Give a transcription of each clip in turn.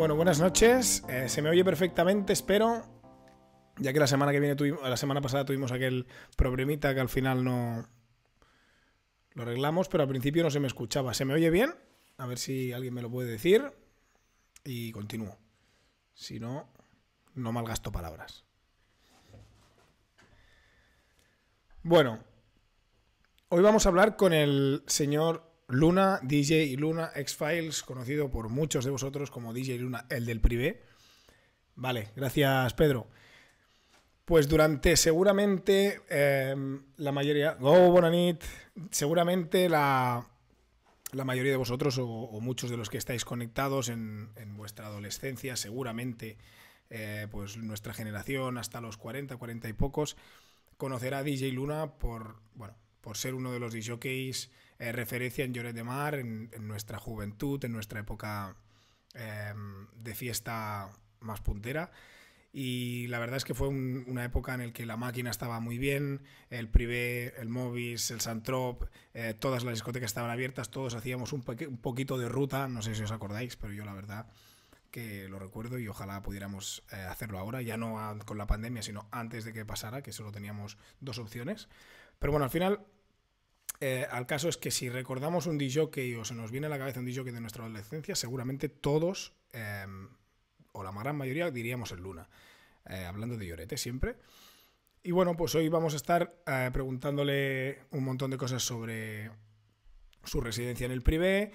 Bueno, buenas noches. Eh, se me oye perfectamente, espero. Ya que la semana que viene tuvimos, la semana pasada tuvimos aquel problemita que al final no lo arreglamos, pero al principio no se me escuchaba. ¿Se me oye bien? A ver si alguien me lo puede decir. Y continúo. Si no, no malgasto palabras. Bueno, hoy vamos a hablar con el señor Luna, DJ Luna X-Files, conocido por muchos de vosotros como DJ Luna, el del privé. Vale, gracias Pedro. Pues durante seguramente em, la mayoría, oh, Bonanit, seguramente la, la mayoría de vosotros o, muchos de los que estáis conectados en, vuestra adolescencia, seguramente eh, pues nuestra generación hasta los 40, 40 y pocos, conocerá a DJ Luna por, bueno, por ser uno de los DJs eh, referencia en Lloret de Mar, en, nuestra juventud, en nuestra época em, de fiesta más puntera. Y la verdad es que fue una época en la que la máquina estaba muy bien, el Privé, el Movis, el Santrop, eh, todas las discotecas estaban abiertas, todos hacíamos un, poquito de ruta, no sé si os acordáis, pero yo la verdad que lo recuerdo y ojalá pudiéramos eh, hacerlo ahora, ya no con la pandemia, sino antes de que pasara, que solo teníamos dos opciones. Pero bueno, al final eh, al caso es que si recordamos un DJ o se nos viene a la cabeza un DJ de nuestra adolescencia, seguramente todos, em, o la gran mayoría, diríamos el Luna. Eh, hablando de Llorete siempre. Y bueno, pues hoy vamos a estar eh, preguntándole un montón de cosas sobre su residencia en el privé,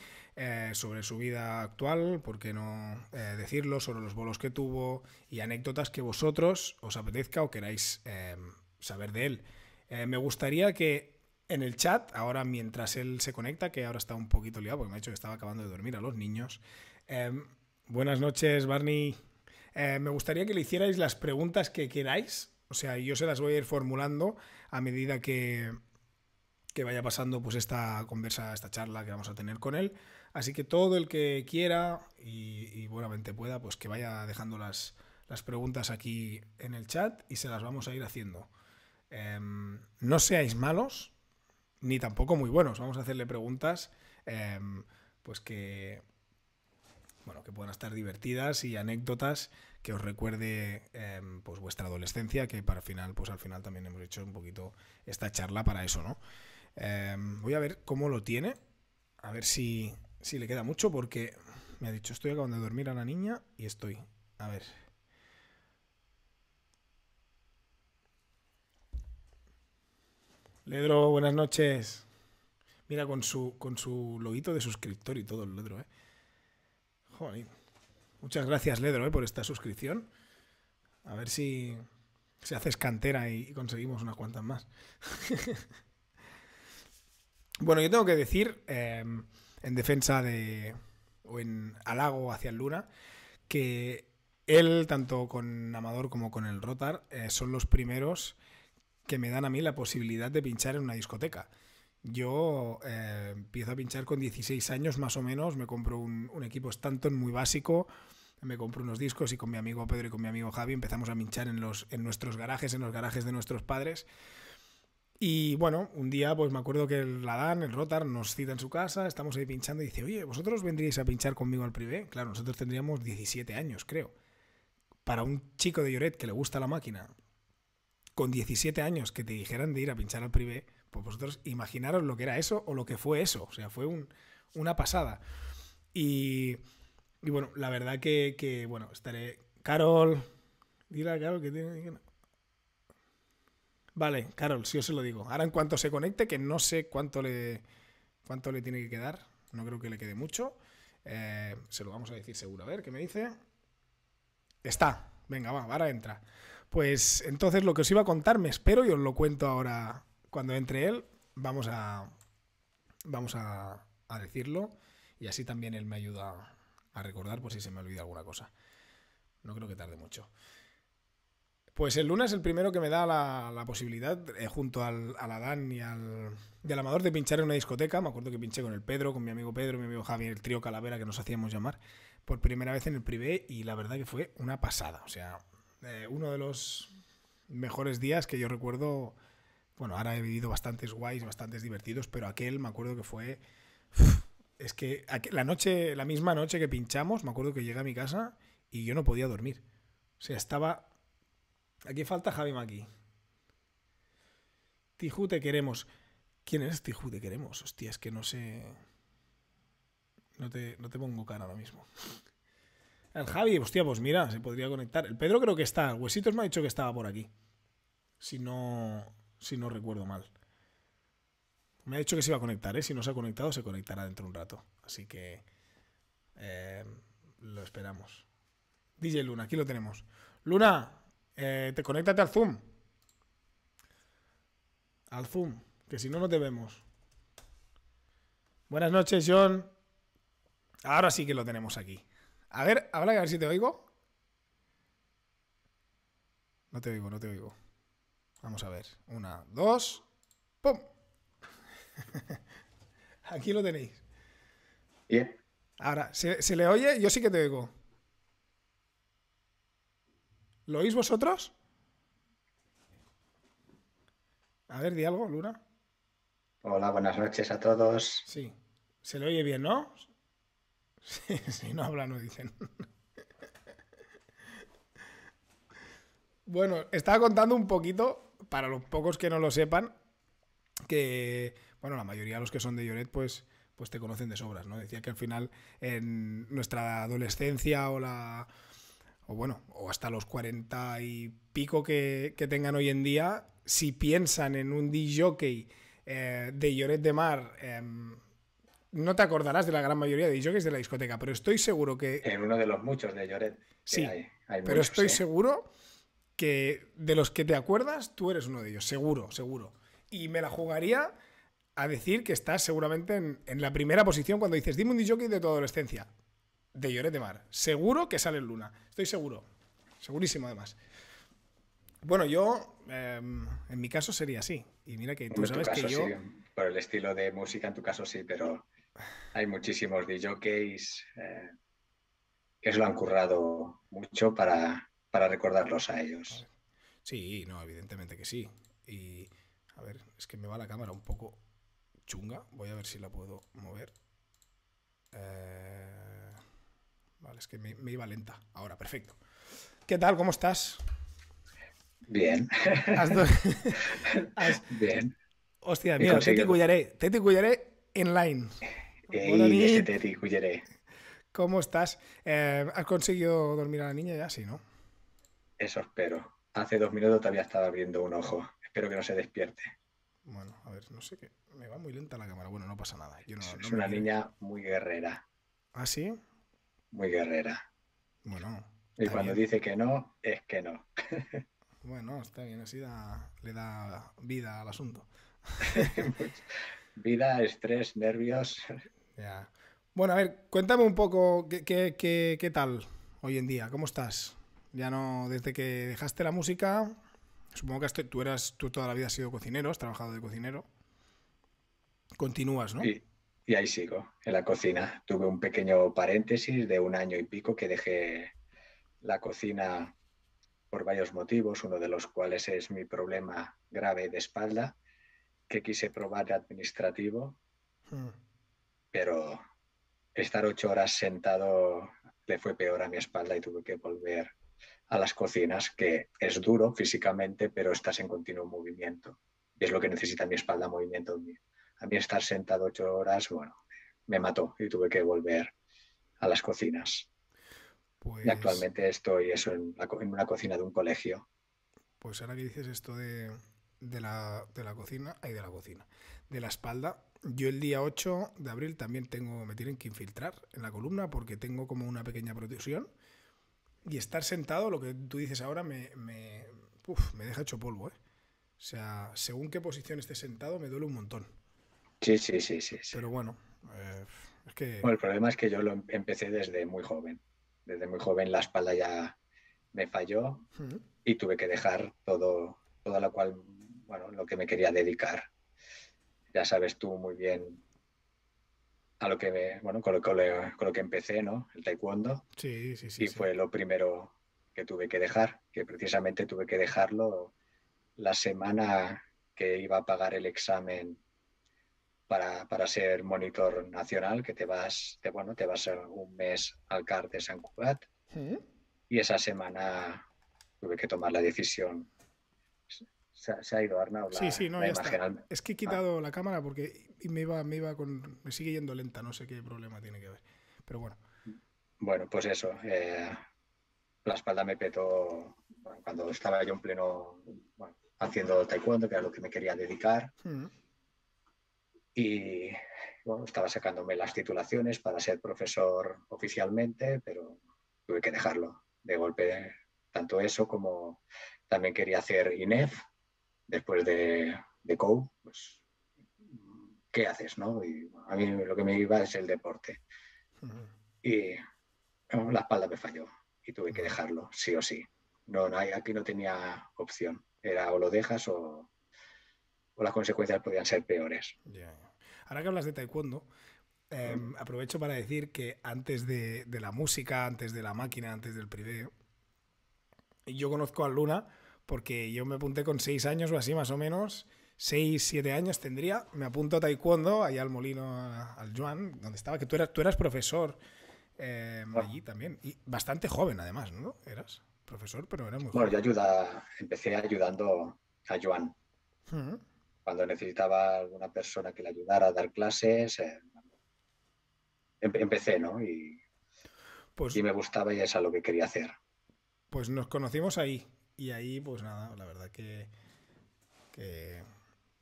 sobre su vida actual, por qué no decirlo, sobre los bolos que tuvo y anécdotas que vosotros os apetezca o queráis em, saber de él. me gustaría que en el chat, ahora mientras él se conecta, que ahora está un poquito liado porque me ha dicho que estaba acabando de dormir a los niños. Em, buenas noches, Barney. Eh, me gustaría que le hicierais las preguntas que queráis. O sea, yo se las voy a ir formulando a medida que, que vaya pasando pues esta conversa, esta charla que vamos a tener con él. Así que todo el que quiera y, buenamente pueda, pues que vaya dejando las, las, preguntas aquí en el chat y se las vamos a ir haciendo. Em, no seáis malos, ni tampoco muy buenos. Vamos a hacerle preguntas em, pues que bueno, que puedan estar divertidas y anécdotas que os recuerde em, pues vuestra adolescencia, que para final, pues al final también hemos hecho un poquito esta charla para eso, ¿no? Em, voy a ver cómo lo tiene, a ver si, si le queda mucho, porque me ha dicho, estoy acabando de dormir a la niña y estoy. A ver. Ledro, buenas noches. Mira, con su, con su loguito de suscriptor y todo el Ledro, ¿eh? Joder. Muchas gracias, Ledro, ¿eh? por esta suscripción. A ver si se hace cantera y, conseguimos unas cuantas más. bueno, yo tengo que decir, em, en defensa de. o en halago hacia el Luna, que él, tanto con Amador como con el Rotar, eh, son los primeros que me dan a mí la posibilidad de pinchar en una discoteca. Yo eh, empiezo a pinchar con 16 años más o menos, me compro un, equipo Stanton muy básico, me compro unos discos y con mi amigo Pedro y con mi amigo Javi empezamos a pinchar en, los, en nuestros garajes, en los garajes de nuestros padres. Y bueno, un día pues me acuerdo que el Ladán, el Rotar, nos cita en su casa, estamos ahí pinchando y dice, oye, ¿vosotros vendríais a pinchar conmigo al privé? Claro, nosotros tendríamos 17 años, creo. Para un chico de Lloret que le gusta la máquina, con 17 años que te dijeran de ir a pinchar al privé, pues vosotros imaginaros lo que era eso o lo que fue eso. O sea, fue una pasada. Y, bueno, la verdad que, bueno, estaré... Carol, dile a Carol que tiene... Vale, Carol, si os se lo digo. Ahora en cuanto se conecte, que no sé cuánto le, cuánto le tiene que quedar, no creo que le quede mucho. Eh, se lo vamos a decir seguro. A ver, ¿qué me dice? Está. Venga, va, ahora entra. Pues entonces lo que os iba a contar me espero y os lo cuento ahora cuando entre él. Vamos a, vamos a, decirlo y así también él me ayuda a recordar por si se me olvida alguna cosa. No creo que tarde mucho. Pues el lunes es el primero que me da la, posibilidad, eh, junto al, Adán y al, y al, Amador, de pinchar en una discoteca. Me acuerdo que pinché con el Pedro, con mi amigo Pedro, mi amigo Javier, el trío Calavera que nos hacíamos llamar, por primera vez en el privé y la verdad que fue una pasada. O sea, eh, uno de los mejores días que yo recuerdo. Bueno, ahora he vivido bastantes guays, bastantes divertidos, pero aquel me acuerdo que fue es que la noche, la misma noche que pinchamos, me acuerdo que llegué a mi casa y yo no podía dormir. O sea, estaba. Aquí falta Javi Maki. Tiju te queremos. ¿Quién es Tiju te queremos? Hostia, es que no sé. No te, no te pongo cara ahora mismo. El Javi, hostia, pues mira, se podría conectar. El Pedro creo que está. Huesitos me ha dicho que estaba por aquí. Si no, si no recuerdo mal. Me ha dicho que se iba a conectar, ¿eh? Si no se ha conectado, se conectará dentro de un rato. Así que eh, lo esperamos. DJ Luna, aquí lo tenemos. Luna, eh, te conéctate al Zoom. Al Zoom, que si no, no te vemos. Buenas noches, John. Ahora sí que lo tenemos aquí. A ver, habla a ver si te oigo. No te oigo, no te oigo. Vamos a ver. Una, dos. ¡Pum! Aquí lo tenéis. Bien. Ahora, ¿se, le oye? Yo sí que te oigo. ¿Lo oís vosotros? A ver, di algo, Luna. Hola, buenas noches a todos. Sí. Se le oye bien, ¿no? Si no habla, no dicen. bueno, estaba contando un poquito, para los pocos que no lo sepan, que bueno, la mayoría de los que son de Lloret, pues, pues te conocen de sobras, ¿no? Decía que al final en nuestra adolescencia o la o bueno, o hasta los cuarenta y pico que, tengan hoy en día, si piensan en un DJ eh, de Lloret de Mar, em, no te acordarás de la gran mayoría de DJs de la discoteca, pero estoy seguro que... En uno de los muchos de Lloret. Sí, pero estoy seguro que de los que te acuerdas, tú eres uno de ellos, seguro, seguro. Y me la jugaría a decir que estás seguramente en, la primera posición cuando dices, dime un DJ de tu adolescencia. De Lloret de Mar. Seguro que sale en Luna. Estoy seguro. Segurísimo, además. Bueno, yo, em, en mi caso sería así. Y mira que tú sabes que yo. Por el estilo de música, en tu caso sí, pero hay muchísimos DJs eh, que se lo han currado mucho para, para recordarlos a ellos. Sí, no, evidentemente que sí. Y a ver, es que me va la cámara un poco chunga. Voy a ver si la puedo mover. Eh, vale, es que me, iba lenta. Ahora, perfecto. ¿Qué tal? ¿Cómo estás? Bien. Bien. Hostia, mira, Cuyaré. Teti Cuyaré en line. Ey, Teti Cuyaré. ¿Cómo estás? Eh, ¿Has conseguido dormir a la niña ya? Sí, ¿no? Eso espero. Hace dos minutos todavía estaba abriendo un ojo. Espero que no se despierte. Bueno, a ver, no sé qué. Me va muy lenta la cámara. Bueno, no pasa nada. es una niña muy guerrera. ¿Ah, sí? Muy guerrera. Bueno. Y cuando dice que no, es que no. bueno, está bien. Así le da vida al asunto. vida, estrés, nervios. Ya. Bueno, a ver, cuéntame un poco qué, qué, qué tal hoy en día. ¿Cómo estás? Ya no, desde que dejaste la música, Supongo que tú eras, tú toda la vida has sido cocinero, has trabajado de cocinero. Continúas, ¿no? Y, y ahí sigo, en la cocina. Tuve un pequeño paréntesis de un año y pico que dejé la cocina por varios motivos, uno de los cuales es mi problema grave de espalda, que quise probar de administrativo, hmm. Pero estar ocho horas sentado le fue peor a mi espalda y tuve que volver a las cocinas, que es duro físicamente, pero estás en continuo movimiento. Y es lo que necesita mi espalda, movimiento. A mí estar sentado ocho horas, bueno, me mató y tuve que volver a las cocinas. Y pues actualmente estoy eso en, una cocina de un colegio. Pues ahora que dices esto de, la, de la cocina, ay, de la cocina, de la espalda, yo el día 8 de abril también tengo, me tienen que infiltrar en la columna porque tengo como una pequeña protección y estar sentado, lo que tú dices ahora, me, me, me deja hecho polvo. ¿eh? O sea, según qué posición esté sentado, me duele un montón. Sí, sí, sí, sí. Pero bueno, eh, es que... Bueno, el problema es que yo lo em, empecé desde muy joven. Desde muy joven la espalda ya me falló y tuve que dejar todo, todo lo cual, bueno, lo que me quería dedicar. Ya sabes tú muy bien a lo que bueno, con lo, con lo, que empecé, ¿no? El taekwondo. Sí, sí, sí. Y fue lo primero que tuve que dejar, que precisamente tuve que dejarlo la semana que iba a pagar el examen para, ser monitor nacional, que te vas, te, bueno, te vas un mes al CAR de San Cugat y esa semana tuve que tomar la decisión. Se, ha ido Arnaud. sí, sí, no, ya está. Es que he quitado ah. la cámara porque me iba, me iba con. Me sigue yendo lenta, no sé qué problema tiene que ver. Pero bueno. Bueno, pues eso. Eh, la espalda me petó cuando estaba yo en pleno haciendo taekwondo, que era lo que me quería dedicar. Y bueno, estaba sacándome las titulaciones para ser profesor oficialmente, pero tuve que dejarlo de golpe. Tanto eso como también quería hacer INEF después de, de COU. Pues, ¿qué haces? No? Y a mí lo que me iba es el deporte. Y la espalda me falló y tuve que dejarlo, sí o sí. No, no, aquí no tenía opción. Era o lo dejas o, o las consecuencias podían ser peores. Ahora que hablas de taekwondo, em, aprovecho para decir que antes de, la música, antes de la máquina, antes del privé, yo conozco a Luna porque yo me apunté con seis años o así más o menos, seis, siete años tendría, me apunto a taekwondo, allá al molino, al Juan, donde estaba, que tú eras, tú eras profesor em, allí también, y bastante joven además, ¿no? Eras profesor, pero era muy joven. Bueno, yo ayuda, empecé ayudando a Joan cuando necesitaba alguna persona que le ayudara a dar clases, eh, empecé, ¿no? Y, pues, y me gustaba y es a lo que quería hacer. Pues nos conocimos ahí y ahí, pues nada, la verdad que,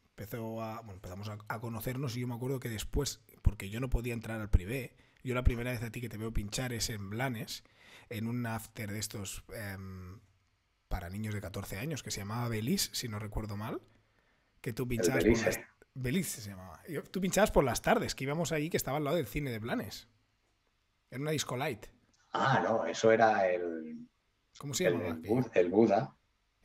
empezó a, bueno, empezamos a, conocernos y yo me acuerdo que después, porque yo no podía entrar al privé, yo la primera vez a ti que te veo pinchar es en Blanes, en un after de estos em, para niños de 14 años que se llamaba Belis, si no recuerdo mal que tú pinchabas por las... Belice se llamaba. Tú pinchabas por las tardes, que íbamos ahí, que estaba al lado del cine de Planes. Era una disco light. Ah, no, eso era el... ¿Cómo se llama? El, Buda.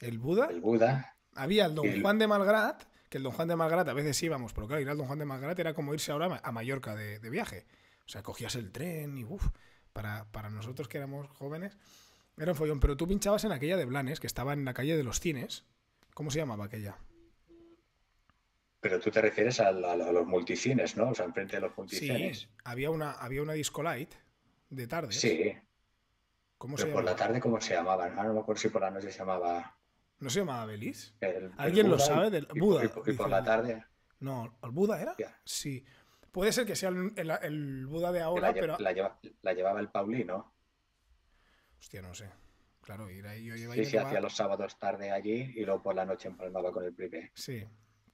¿El Buda? El Buda. Había el Don Juan de Malgrat, que el Don Juan de Malgrat a veces íbamos, pero claro, ir al Don Juan de Malgrat era como irse ahora a Mallorca de, viaje. O sea, cogías el tren y uff, para, para nosotros que éramos jóvenes, era un follón. Pero tú pinchabas en aquella de Blanes, que estaba en la calle de los cines. ¿Cómo se llamaba aquella? Pero tú te refieres a, los multicines, ¿no? O sea, enfrente de los multicines. Sí, había una, había una disco light de tarde. Sí. ¿Cómo Pero se por la tarde, ¿cómo se llamaba? Ah, no me acuerdo si por la noche se llamaba. ¿No se llamaba Belis? ¿Alguien lo sabe? Del Buda. Y, por la tarde. No, ¿el Buda era? Sí. Puede ser que sea el, Buda de ahora, pero. La, llevaba el Paulino. Hostia, no sé. Claro, ir ahí yo llevaba. Sí, sí, hacía los sábados tarde allí y luego por la noche empalmaba con el privé. Sí,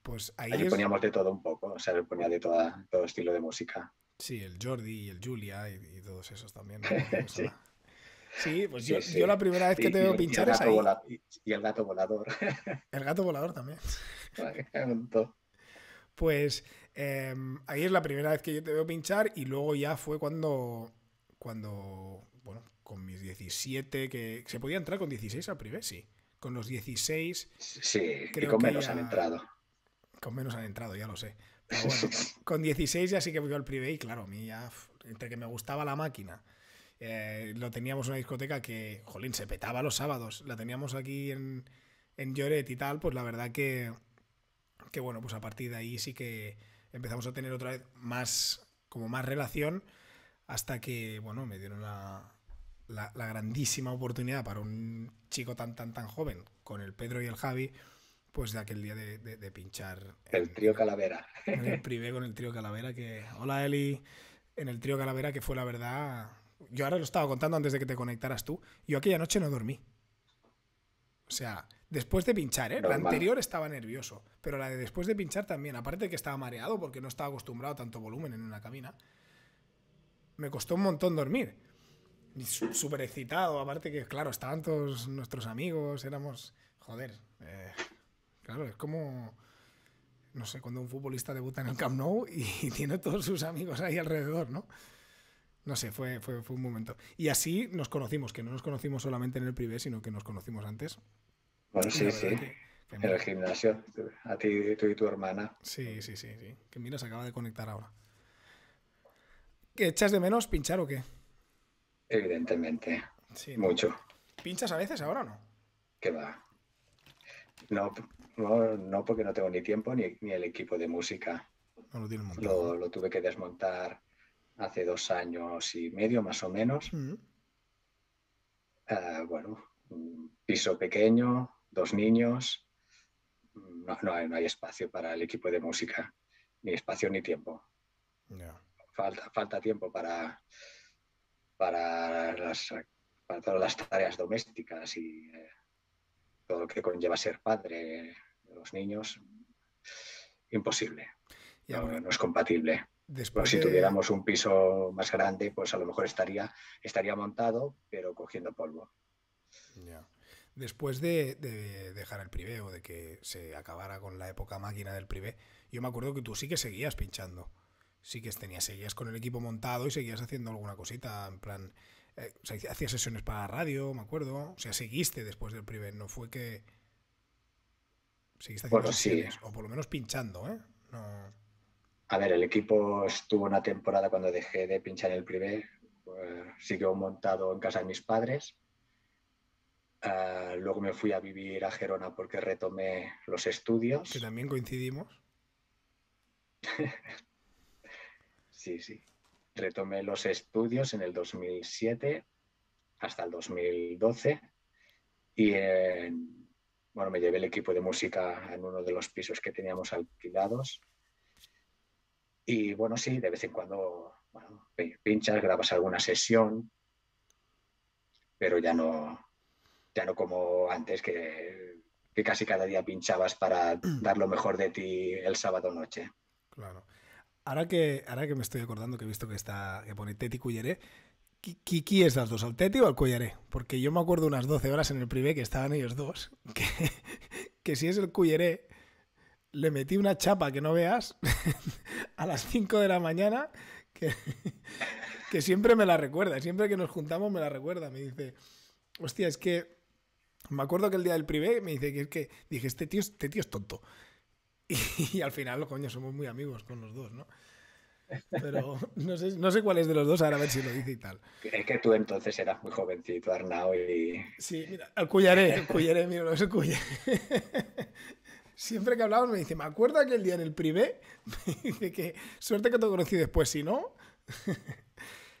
pues ahí Allí poníamos de todo un poco, o sea, ponía de toda, todo estilo de música. Sí, el Jordi y el Julia y, todos esos también. sí. Pues yo, la primera vez que te veo pinchar es ahí. y el gato volador. El gato volador también. pues em, ahí es la primera vez que yo te veo pinchar y luego ya fue cuando, cuando bueno, con mis 17, que se podía entrar con 16 al privé, sí. Con los 16. Sí, creo y con menos han entrado. Con menos han entrado, ya lo sé. Pero bueno, con 16 ya sí que voy al privé y claro, a mí ya, entre que me gustaba la máquina, eh, lo teníamos en una discoteca que, jolín, se petaba los sábados. La teníamos aquí en, en Lloret y tal, pues la verdad que, que, bueno, pues a partir de ahí sí que empezamos a tener otra vez más, como más relación, hasta que, bueno, me dieron la, la, la grandísima oportunidad para un chico tan, tan, tan joven, con el Pedro y el Javi, pues de aquel día de, pinchar. El trío Calavera. En el privé con el trío Calavera, que. Hola Eli, en el trío Calavera, que fue la verdad. Yo ahora lo estaba contando antes de que te conectaras tú. Yo aquella noche no dormí. O sea, después de pinchar, ¿eh? La anterior estaba nervioso, pero la de después de pinchar también. Aparte de que estaba mareado porque no estaba acostumbrado a tanto volumen en una cabina. Me costó un montón dormir. Súper excitado, aparte que, claro, estaban todos nuestros amigos, éramos. Joder. Eh, Claro, es como, no sé, cuando un futbolista debuta en el Camp Nou y, tiene todos sus amigos ahí alrededor, ¿no? No sé, fue, fue, fue, un momento. Y así nos conocimos, que no nos conocimos solamente en el privé, sino que nos conocimos antes. Bueno, sí, sí. en el gimnasio, a ti, tú y tu hermana. Sí, sí, sí, sí. Que mira, se acaba de conectar ahora. ¿Qué echas de menos pinchar o qué? Evidentemente. Sí, Mucho. ¿Pinchas a veces ahora o no? Que va. No, no, no porque no tengo ni tiempo ni, el equipo de música. ¿O lo tienes montado? Lo, tuve que desmontar hace dos años y medio, más o menos. Eh, bueno, piso pequeño, dos niños. No, hay, espacio para el equipo de música, ni espacio ni tiempo. Falta, falta tiempo para, para, las, para todas las tareas domésticas y eh, todo lo que conlleva ser padre de los niños. Imposible. no, es compatible. Después si tuviéramos un piso más grande, pues a lo mejor estaría, estaría montado, pero cogiendo polvo. Después de, dejar el privé o de que se acabara con la época máquina del privé, yo me acuerdo que tú sí que seguías pinchando. Sí que tenías, seguías con el equipo montado y seguías haciendo alguna cosita, en plan, eh, hacías sesiones para radio, me acuerdo. O sea, seguiste después del privé, no fue que... Seguiste haciendo sesiones, o por lo menos pinchando, ¿eh? A ver, el equipo estuvo una temporada cuando dejé de pinchar el privé, pues, siguió montado en casa de mis padres Ah, luego me fui a vivir a Gerona porque retomé los estudios. Que también coincidimos. sí, sí. Retomé los estudios en el 2007 hasta el 2012 y bueno, me llevé el equipo de música en uno de los pisos que teníamos alquilados. Y bueno, sí, de vez en cuando pinchas, grabas alguna sesión, pero ya no, ya no como antes que, casi cada día pinchabas para dar lo mejor de ti el sábado noche. Claro. Ahora que, ahora que me estoy acordando que he visto que está que pone Teti Cuyeré, ¿Qui, es las dos? ¿Al Teti o al Cuyeré? Porque yo me acuerdo unas 12 horas en el privé que estaban ellos dos, que, que si es el Cuyeré, le metí una chapa que no veas a las 5 de la mañana, que, que siempre me la recuerda, siempre que nos juntamos me la recuerda, me dice, hostia, es que me acuerdo que el día del privé me dice que es que dije, este tío, este tío es tonto. Y, al final, coño, somos muy amigos con los dos, ¿no? Pero no sé, no sé cuál es de los dos, ahora a ver si lo dice y tal. Es que tú entonces eras muy jovencito, Arnau, y... Sí, mira, al Cuyaré, el Cuyaré, mira, es el Cuyaré. Siempre que hablamos me dice, me acuerdo aquel día en el privé, me dice que suerte que te conocí después, si no...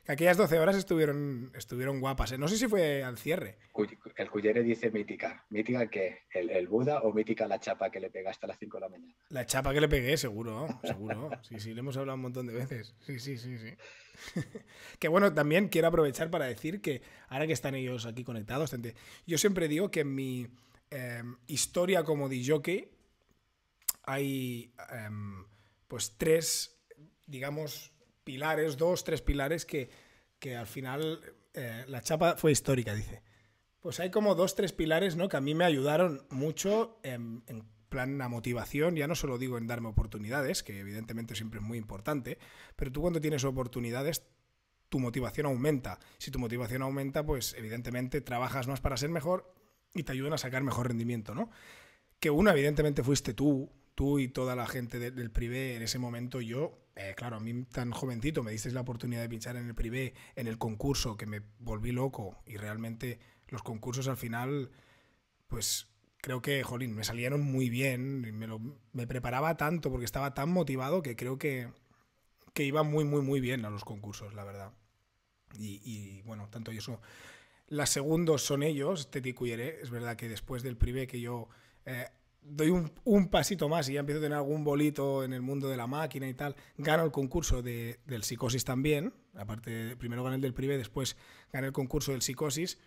Aquellas 12 horas estuvieron, estuvieron guapas. ¿eh? No sé si fue al cierre. El Cuyere dice mítica. ¿Mítica qué? ¿El, Buda o mítica la chapa que le pegaste a las 5 de la mañana? La chapa que le pegué, seguro, seguro. Sí, sí, le hemos hablado un montón de veces. Sí, sí, sí, sí. que bueno, también quiero aprovechar para decir que ahora que están ellos aquí conectados, yo siempre digo que en mi em, historia como DJ hay em, pues tres, digamos, pilares, dos, tres pilares que, al final eh, la chapa fue histórica, dice. Pues hay como dos, tres pilares ¿no? que a mí me ayudaron mucho en, plan la motivación, ya no solo digo en darme oportunidades, que evidentemente siempre es muy importante, pero tú cuando tienes oportunidades, tu motivación aumenta. Si tu motivación aumenta, pues evidentemente trabajas más para ser mejor y te ayudan a sacar mejor rendimiento, ¿no? Que uno, evidentemente, fuiste tú, tú y toda la gente del privé en ese momento, yo, eh, claro, a mí tan jovencito me disteis la oportunidad de pinchar en el privé, en el concurso, que me volví loco y realmente los concursos al final, pues creo que, jolín, me salieron muy bien, y me, lo, me preparaba tanto porque estaba tan motivado que creo que, que iba muy, muy, muy bien a los concursos, la verdad. Y, bueno, tanto y eso. Las segundos son ellos, Teti Cuyere. Es verdad que después del privé que yo eh, doy un, pasito más y ya empiezo a tener algún bolito en el mundo de la máquina y tal, gano el concurso de, del psicosis también, aparte, primero gané el del privé, después gané el concurso del psicosis.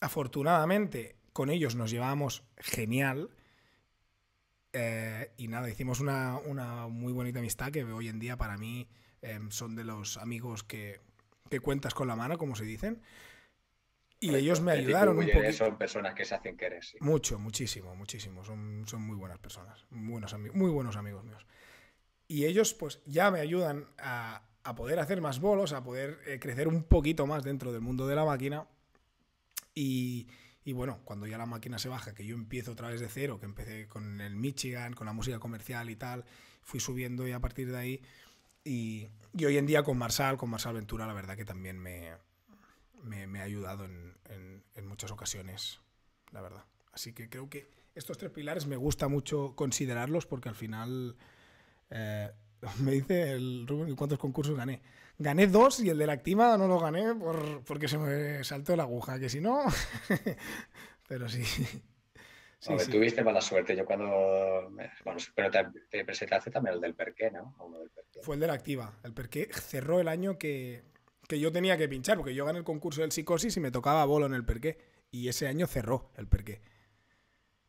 Afortunadamente, con ellos nos llevábamos genial. Eh, y nada, hicimos una, muy bonita amistad que hoy en día para mí em, son de los amigos que, que cuentas con la mano, como se dicen. Y ellos me ayudaron un poquito. Son personas que se hacen querer. Mucho, muchísimo, muchísimo. Son, son muy buenas personas, buenos, muy buenos amigos míos. Y ellos pues ya me ayudan a, a poder hacer más bolos, a poder eh, crecer un poquito más dentro del mundo de la máquina. Y, y, bueno, cuando ya la máquina se baja, que yo empiezo otra vez de cero, que empecé con el Michigan, con la música comercial y tal, fui subiendo y a partir de ahí. Y, y hoy en día con Marsal, con Marsal Ventura, la verdad que también me, me, ha ayudado en, en, muchas ocasiones, la verdad. Así que creo que estos tres pilares me gusta mucho considerarlos porque al final eh, Me dice el Rubén cuántos concursos gané. Gané dos y el de la activa no lo gané por, porque se me saltó la aguja, que si no. pero sí. sí, Tuviste mala suerte. Yo cuando. Bueno, pero te, presentaste también el del Perqué, ¿no? Fue el de la activa. El Perqué cerró el año que, que yo tenía que pinchar, porque yo gané el concurso del psicosis y me tocaba bolo en el Perqué. Y ese año cerró el Perqué.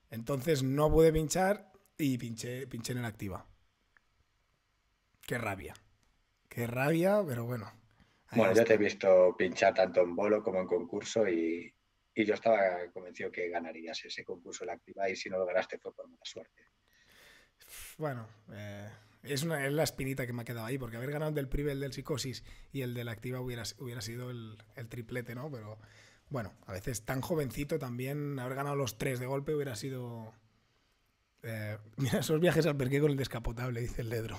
Entonces no pude pinchar y pinché, pinché en el activa. Qué rabia. Qué rabia, pero bueno. Bueno, yo te he visto pinchar tanto en bolo como en concurso y, yo estaba convencido que ganarías ese concurso en la activa y si no lo ganaste fue por mala suerte. Bueno, eh, es, una, es la espinita que me ha quedado ahí, porque haber ganado el del el del psicosis y el de la activa hubiera, hubiera sido el, el, triplete, ¿no? Pero bueno, a veces tan jovencito también haber ganado los tres de golpe hubiera sido... Eh, mira, esos viajes al perqué con el descapotable, dice el Ledro.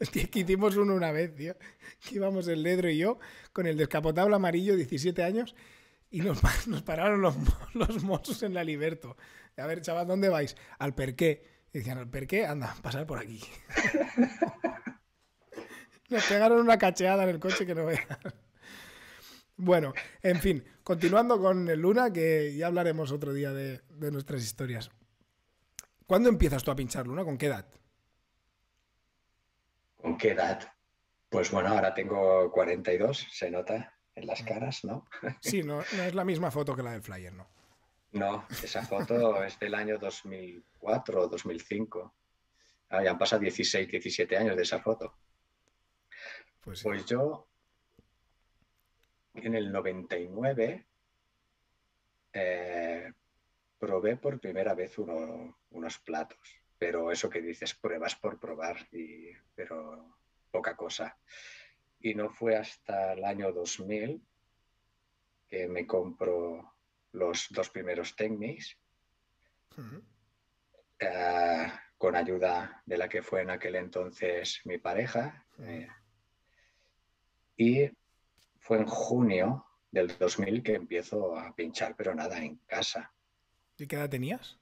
Hostia, que hicimos uno una vez, tío. Que íbamos el Ledro y yo con el descapotable amarillo, 17 años, y nos, nos pararon los, los mozos en la Liberto. A ver, chaval, ¿dónde vais? Al Perqué. Y decían, ¿al Perqué? Anda, pasar por aquí. nos pegaron una cacheada en el coche que no vean. Bueno, en fin, continuando con el Luna, que ya hablaremos otro día de, de nuestras historias. ¿Cuándo empiezas tú a pinchar Luna? ¿Con qué edad? ¿Con qué edad? Pues bueno, ahora tengo 42, se nota en las caras, ¿no? Sí, no, es la misma foto que la del flyer, ¿no? No, esa foto es del año 2004 o 2005. Ah, ya han pasado 16, 17 años de esa foto. Pues, pues yo, en el 99, eh, probé por primera vez unos platos, pero eso que dices, pruebas por probar, y, pero poca cosa. Y no fue hasta el año 2000 que me compro los dos primeros Technics, eh, con ayuda de la que fue en aquel entonces mi pareja. Eh, y fue en junio del 2000 que empiezo a pinchar, pero nada, en casa. ¿Y qué edad tenías?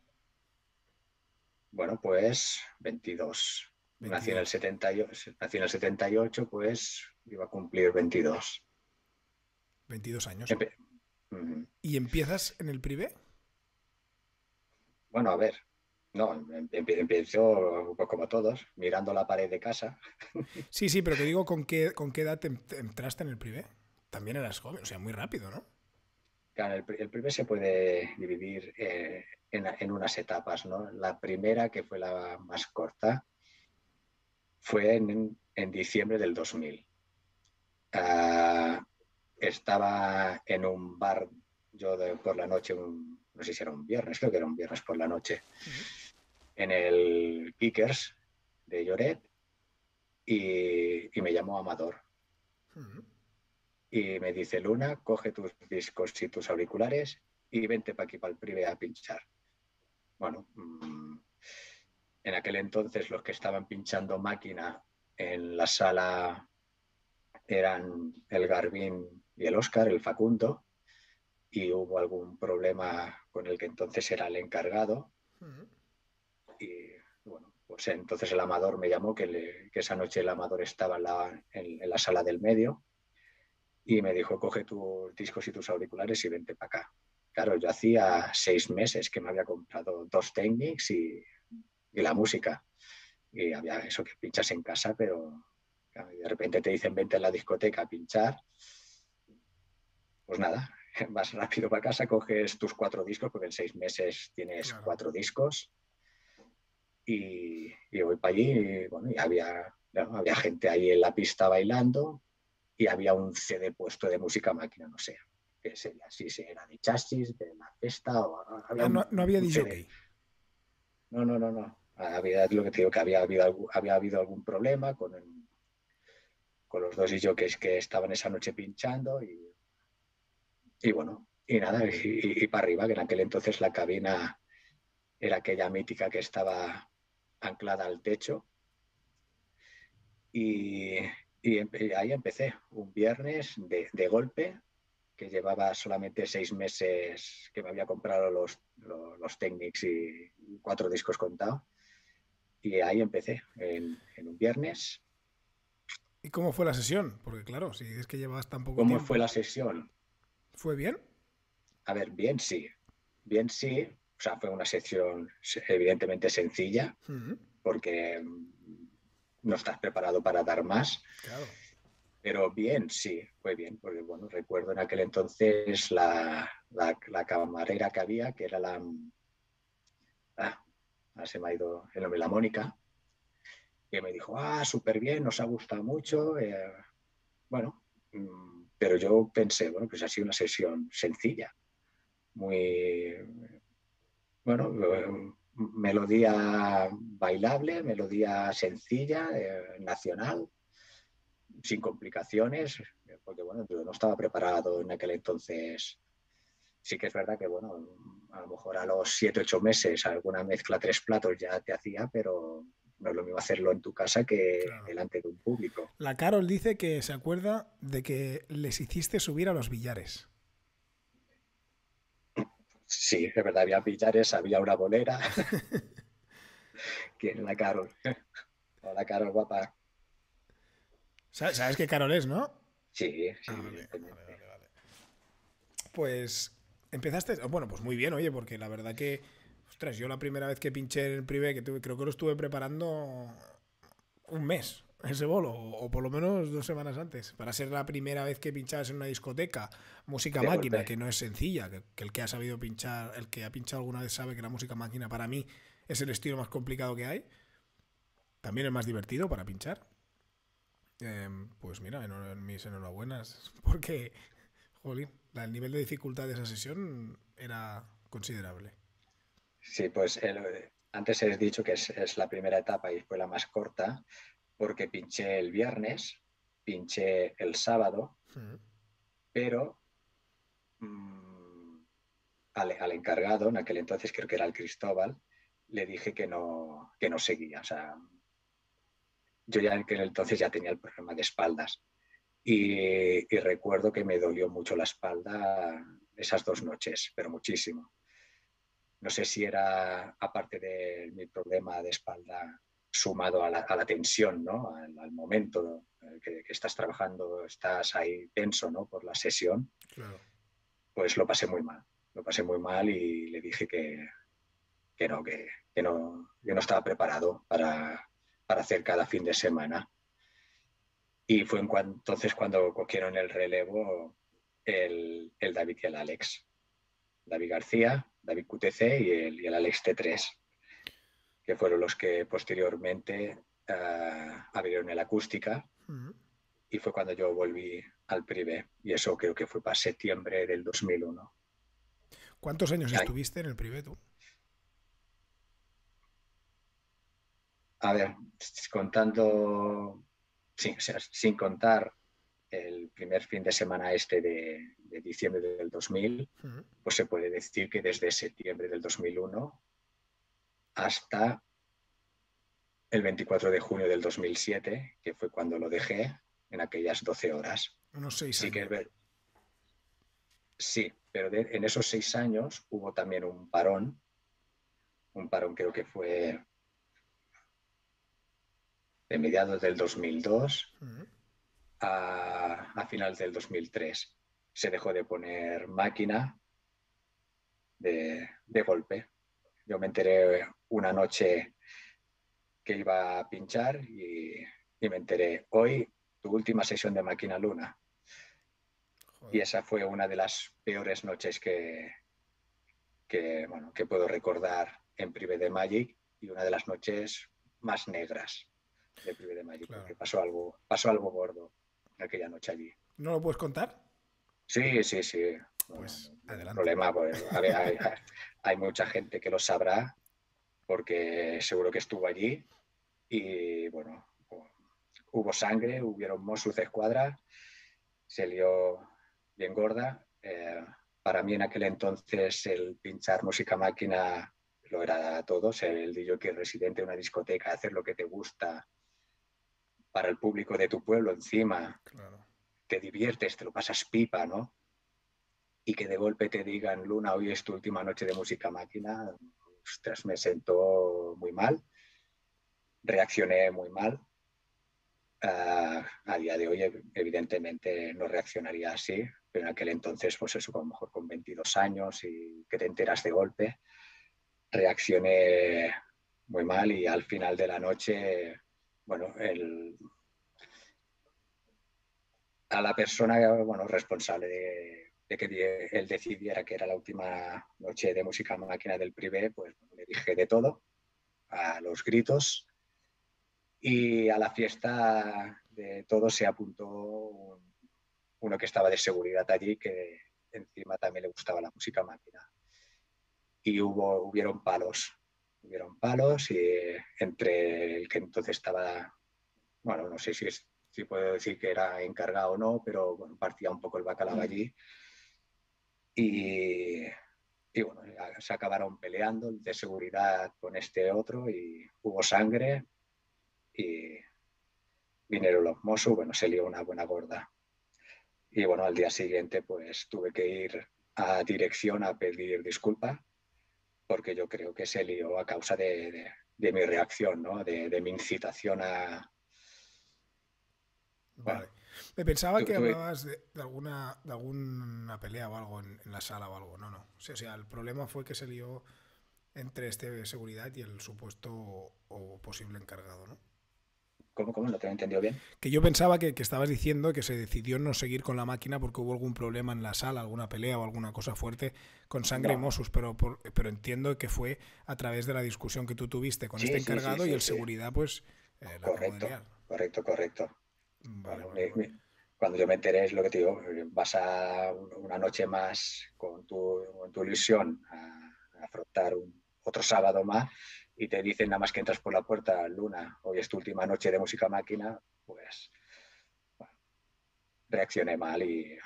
Bueno, pues 22. Nací, en el 78, nací en el 78, pues iba a cumplir 22. 22 años. ¿Y empiezas en el privé? Bueno, a ver, no, em, em, empiezo como todos, mirando la pared de casa. Sí, sí, pero te digo, ¿con qué, con qué edad entraste en el privé? También eras joven, o sea, muy rápido, ¿no? el, primer se puede dividir eh, en, unas etapas. ¿no? La primera, que fue la más corta, fue en, diciembre del 2000. Ah, estaba en un bar, yo por la noche, no sé si era un viernes, creo que era un viernes por la noche, en el Kickers de Lloret y, me llamó Amador. Y me dice, Luna, coge tus discos y tus auriculares y vente para aquí, para el privé, a pinchar. Bueno, mm, en aquel entonces los que estaban pinchando máquina en la sala eran el Garbín y el Oscar, el Facundo, y hubo algún problema con el que entonces era el encargado. Y bueno, pues entonces el amador me llamó, que, esa noche el amador estaba en la sala del medio y me dijo, coge tus discos y tus auriculares y vente para acá. Claro, yo hacía seis meses que me había comprado dos Technics y, la música. Y había eso que pinchas en casa, pero de repente te dicen, vente a la discoteca a pinchar. Pues nada, vas rápido para casa, coges tus cuatro discos, porque en seis meses tienes cuatro discos. Y, voy para allí y, bueno, y había, había gente ahí en la pista bailando y había un CD puesto de música máquina, no sé, que sería si era de chasis, de la festa o había ah, no, había DJ. No, no, no, no. Había lo que te digo que había habido, había habido algún problema con, con los dos DJs que estaban esa noche pinchando y, y bueno, y nada, y, para arriba, que en aquel entonces la cabina era aquella mítica que estaba anclada al techo. Y, y, ahí empecé, un viernes de, de, golpe, que llevaba solamente seis meses que me había comprado los, los, Technics y cuatro discos contados. y ahí empecé, en, un viernes. ¿Y cómo fue la sesión? Porque claro, si es que llevas tan poco ¿Cómo fue la sesión? ¿Fue bien? A ver, bien sí. Bien sí. O sea, fue una sesión evidentemente sencilla, porque no estás preparado para dar más. Claro. Pero bien, sí, fue bien, porque bueno, recuerdo en aquel entonces la, la, camarera que había, que era la... Ah, se me ha ido el nombre, la Mónica, que me dijo, ah, súper bien, nos ha gustado mucho. Eh, bueno, mm, pero yo pensé, bueno, pues ha sido una sesión sencilla, muy, bueno, melodía bailable, melodía sencilla, eh, nacional, sin complicaciones, porque bueno, yo no estaba preparado en aquel entonces. Sí que es verdad que bueno, a lo mejor a los siete, ocho meses alguna mezcla tres platos ya te hacía, pero no es lo mismo hacerlo en tu casa que delante de un público. La Carol dice que se acuerda de que les hiciste subir a los billares. Sí, es verdad, había billares, había una bolera. ¿Quién? La Carol. Hola, Carol, guapa. ¿Sabes qué Carol es, no? Sí, sí. Ah, pues empezaste, bueno, pues muy bien, oye, porque la verdad que, ostras, yo la primera vez que pinché en el privé, que tuve, creo que lo estuve preparando un mes, ese bolo, o, por lo menos dos semanas antes, para ser la primera vez que pinchabas en una discoteca, música máquina, que no es sencilla, que, el que ha sabido pinchar, el que ha pinchado alguna vez sabe que la música máquina para mí es el estilo más complicado que hay, también es más divertido para pinchar. Em, pues mira, en, mis enhorabuenas, porque, jolín, el nivel de dificultad de esa sesión era considerable. Sí, pues antes he dicho que es, la primera etapa y fue la más corta, porque pinché el viernes, pinché el sábado, pero mm, al, encargado, en aquel entonces creo que era el Cristóbal, le dije que no, que no seguía. O sea, yo ya en aquel entonces ya tenía el problema de espaldas. Y, recuerdo que me dolió mucho la espalda esas dos noches, pero muchísimo. No sé si era, aparte de mi problema de espalda, sumado a la, tensión, ¿no? al, momento que, estás trabajando, estás ahí tenso ¿no? por la sesión, pues lo pasé muy mal. Lo pasé muy mal y le dije que, que no, que, que, no, que no estaba preparado para, para hacer cada fin de semana. Y fue en entonces cuando cogieron el relevo el, David y el Alex. David García, David QTC y el, y el Alex T3, que fueron los que posteriormente uh, abrieron el acústica. Y fue cuando yo volví al privé. Y eso creo que fue para septiembre del 2001. ¿Cuántos años estuviste en el privé tú? A ver, contando, sin contar el primer fin de semana este de, diciembre del 2000, pues se puede decir que desde septiembre del 2001 hasta el 24 de junio del 2007, que fue cuando lo dejé, en aquellas 12 horas. Unos seis sí años. sí, pero en esos seis años hubo también un parón, un parón creo que fue de mediados del 2002 a, a finales del 2003. Se dejó de poner máquina de, golpe. Yo me enteré una noche que iba a pinchar y, me enteré, hoy tu última sesión de máquina luna. Y esa fue una de las peores noches que, que, bueno, que puedo recordar en Privé de Magic y una de las noches más negras de Privé de Magic, porque pasó algo, pasó algo gordo aquella noche allí. ¿No lo puedes contar? Sí, sí, sí. Pues adelante. Problema, pues, hay, hay, mucha gente que lo sabrá porque seguro que estuvo allí y bueno, hubo sangre, hubieron Mossos de escuadra, se lió bien gorda. Eh, para mí en aquel entonces el pinchar música máquina lo era todo, ser el DJ residente de una discoteca, hacer lo que te gusta, para el público de tu pueblo encima. Te diviertes, te lo pasas pipa, ¿no? Y que de golpe te digan, Luna, hoy es tu última noche de música máquina, ostras, me sentó muy mal. reaccioné muy mal. Ah, a día de hoy, evidentemente, no reaccionaría así, pero en aquel entonces, pues eso, a lo mejor con 22 años y que te enteras de golpe, reaccioné muy mal y al final de la noche, bueno, a la persona bueno, responsable de, que él decidiera que era la última noche de música máquina del privé, pues le dije de todo, a los gritos, y a la fiesta de todos se apuntó uno que estaba de seguridad allí, que encima también le gustaba la música máquina. Y hubo, hubieron palos, hubieron palos y entre el que entonces estaba, bueno, no sé si, si puedo decir que era encargado o no, pero bueno, partía un poco el bacalao allí. Y, y bueno, se acabaron peleando de seguridad con este otro y hubo sangre, y vinieron los mozos, bueno, se lió una buena gorda. Y bueno, al día siguiente pues tuve que ir a dirección a pedir disculpas porque yo creo que se lió a causa de, de, mi reacción, ¿no? de, de mi incitación a... Vale. Me pensaba que hablabas de, alguna, de alguna pelea o algo en, la sala o algo. No, no. O sea, o sea, el problema fue que se lió entre este de seguridad y el supuesto o posible encargado, ¿no? ¿Cómo, cómo? No te he entendido bien. Que yo pensaba que, estabas diciendo que se decidió no seguir con la máquina porque hubo algún problema en la sala, alguna pelea o alguna cosa fuerte con sangre y Mosus, pero, pero entiendo que fue a través de la discusión que tú tuviste con este encargado y el seguridad, pues... Eh, correcto, correcto, correcto, cuando yo me enteré es lo que te digo, vas a una noche más con tu, tu ilusión a, afrontar otro sábado más y te dicen nada más que entras por la puerta, Luna, hoy es tu última noche de música máquina, pues reaccioné mal y,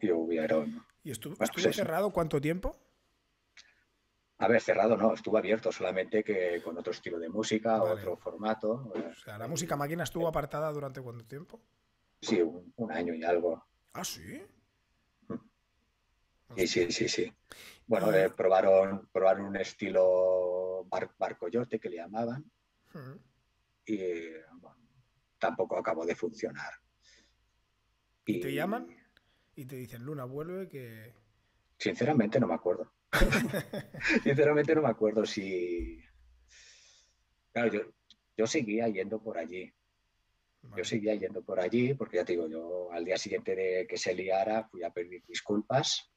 y hubieron... ¿Y estuvo, pues cerrado cuánto tiempo? A ver, cerrado no, estuvo abierto, solamente que con otro estilo de música, otro formato. O sea, ¿la música máquina estuvo apartada durante cuánto tiempo? Sí, un, año y algo. ¿Ah, sí? Sí, sí, sí, sí. Bueno, eh, probaron, probaron un estilo barco yote que le llamaban, y tampoco acabó de funcionar. ¿Y, te llaman? Y te dicen, Luna, vuelve que... Sinceramente no me acuerdo. Sinceramente no me acuerdo si... Claro, yo, yo seguía yendo por allí. Yo seguía yendo por allí porque ya te digo, yo al día siguiente de que se liara fui a pedir disculpas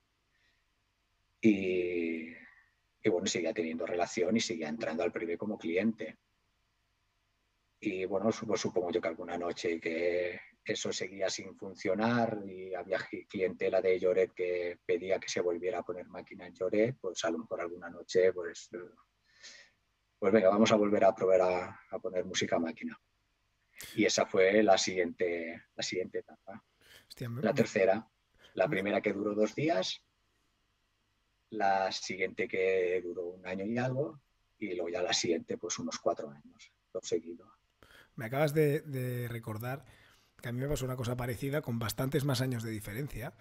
y y bueno, seguía teniendo relación y seguía entrando al privé como cliente. Y bueno, supongo yo que alguna noche que eso seguía sin funcionar y había clientela de Lloret que pedía que se volviera a poner máquina en Lloret, pues a lo mejor alguna noche, pues, pues venga, vamos a volver a probar a, poner música máquina. Y esa fue la siguiente, la siguiente etapa. la tercera, la primera que duró dos días la siguiente que duró un año y algo, y luego ya la siguiente, pues unos cuatro años, todo seguido. Me acabas de, recordar que a mí me pasó una cosa parecida con bastantes más años de diferencia.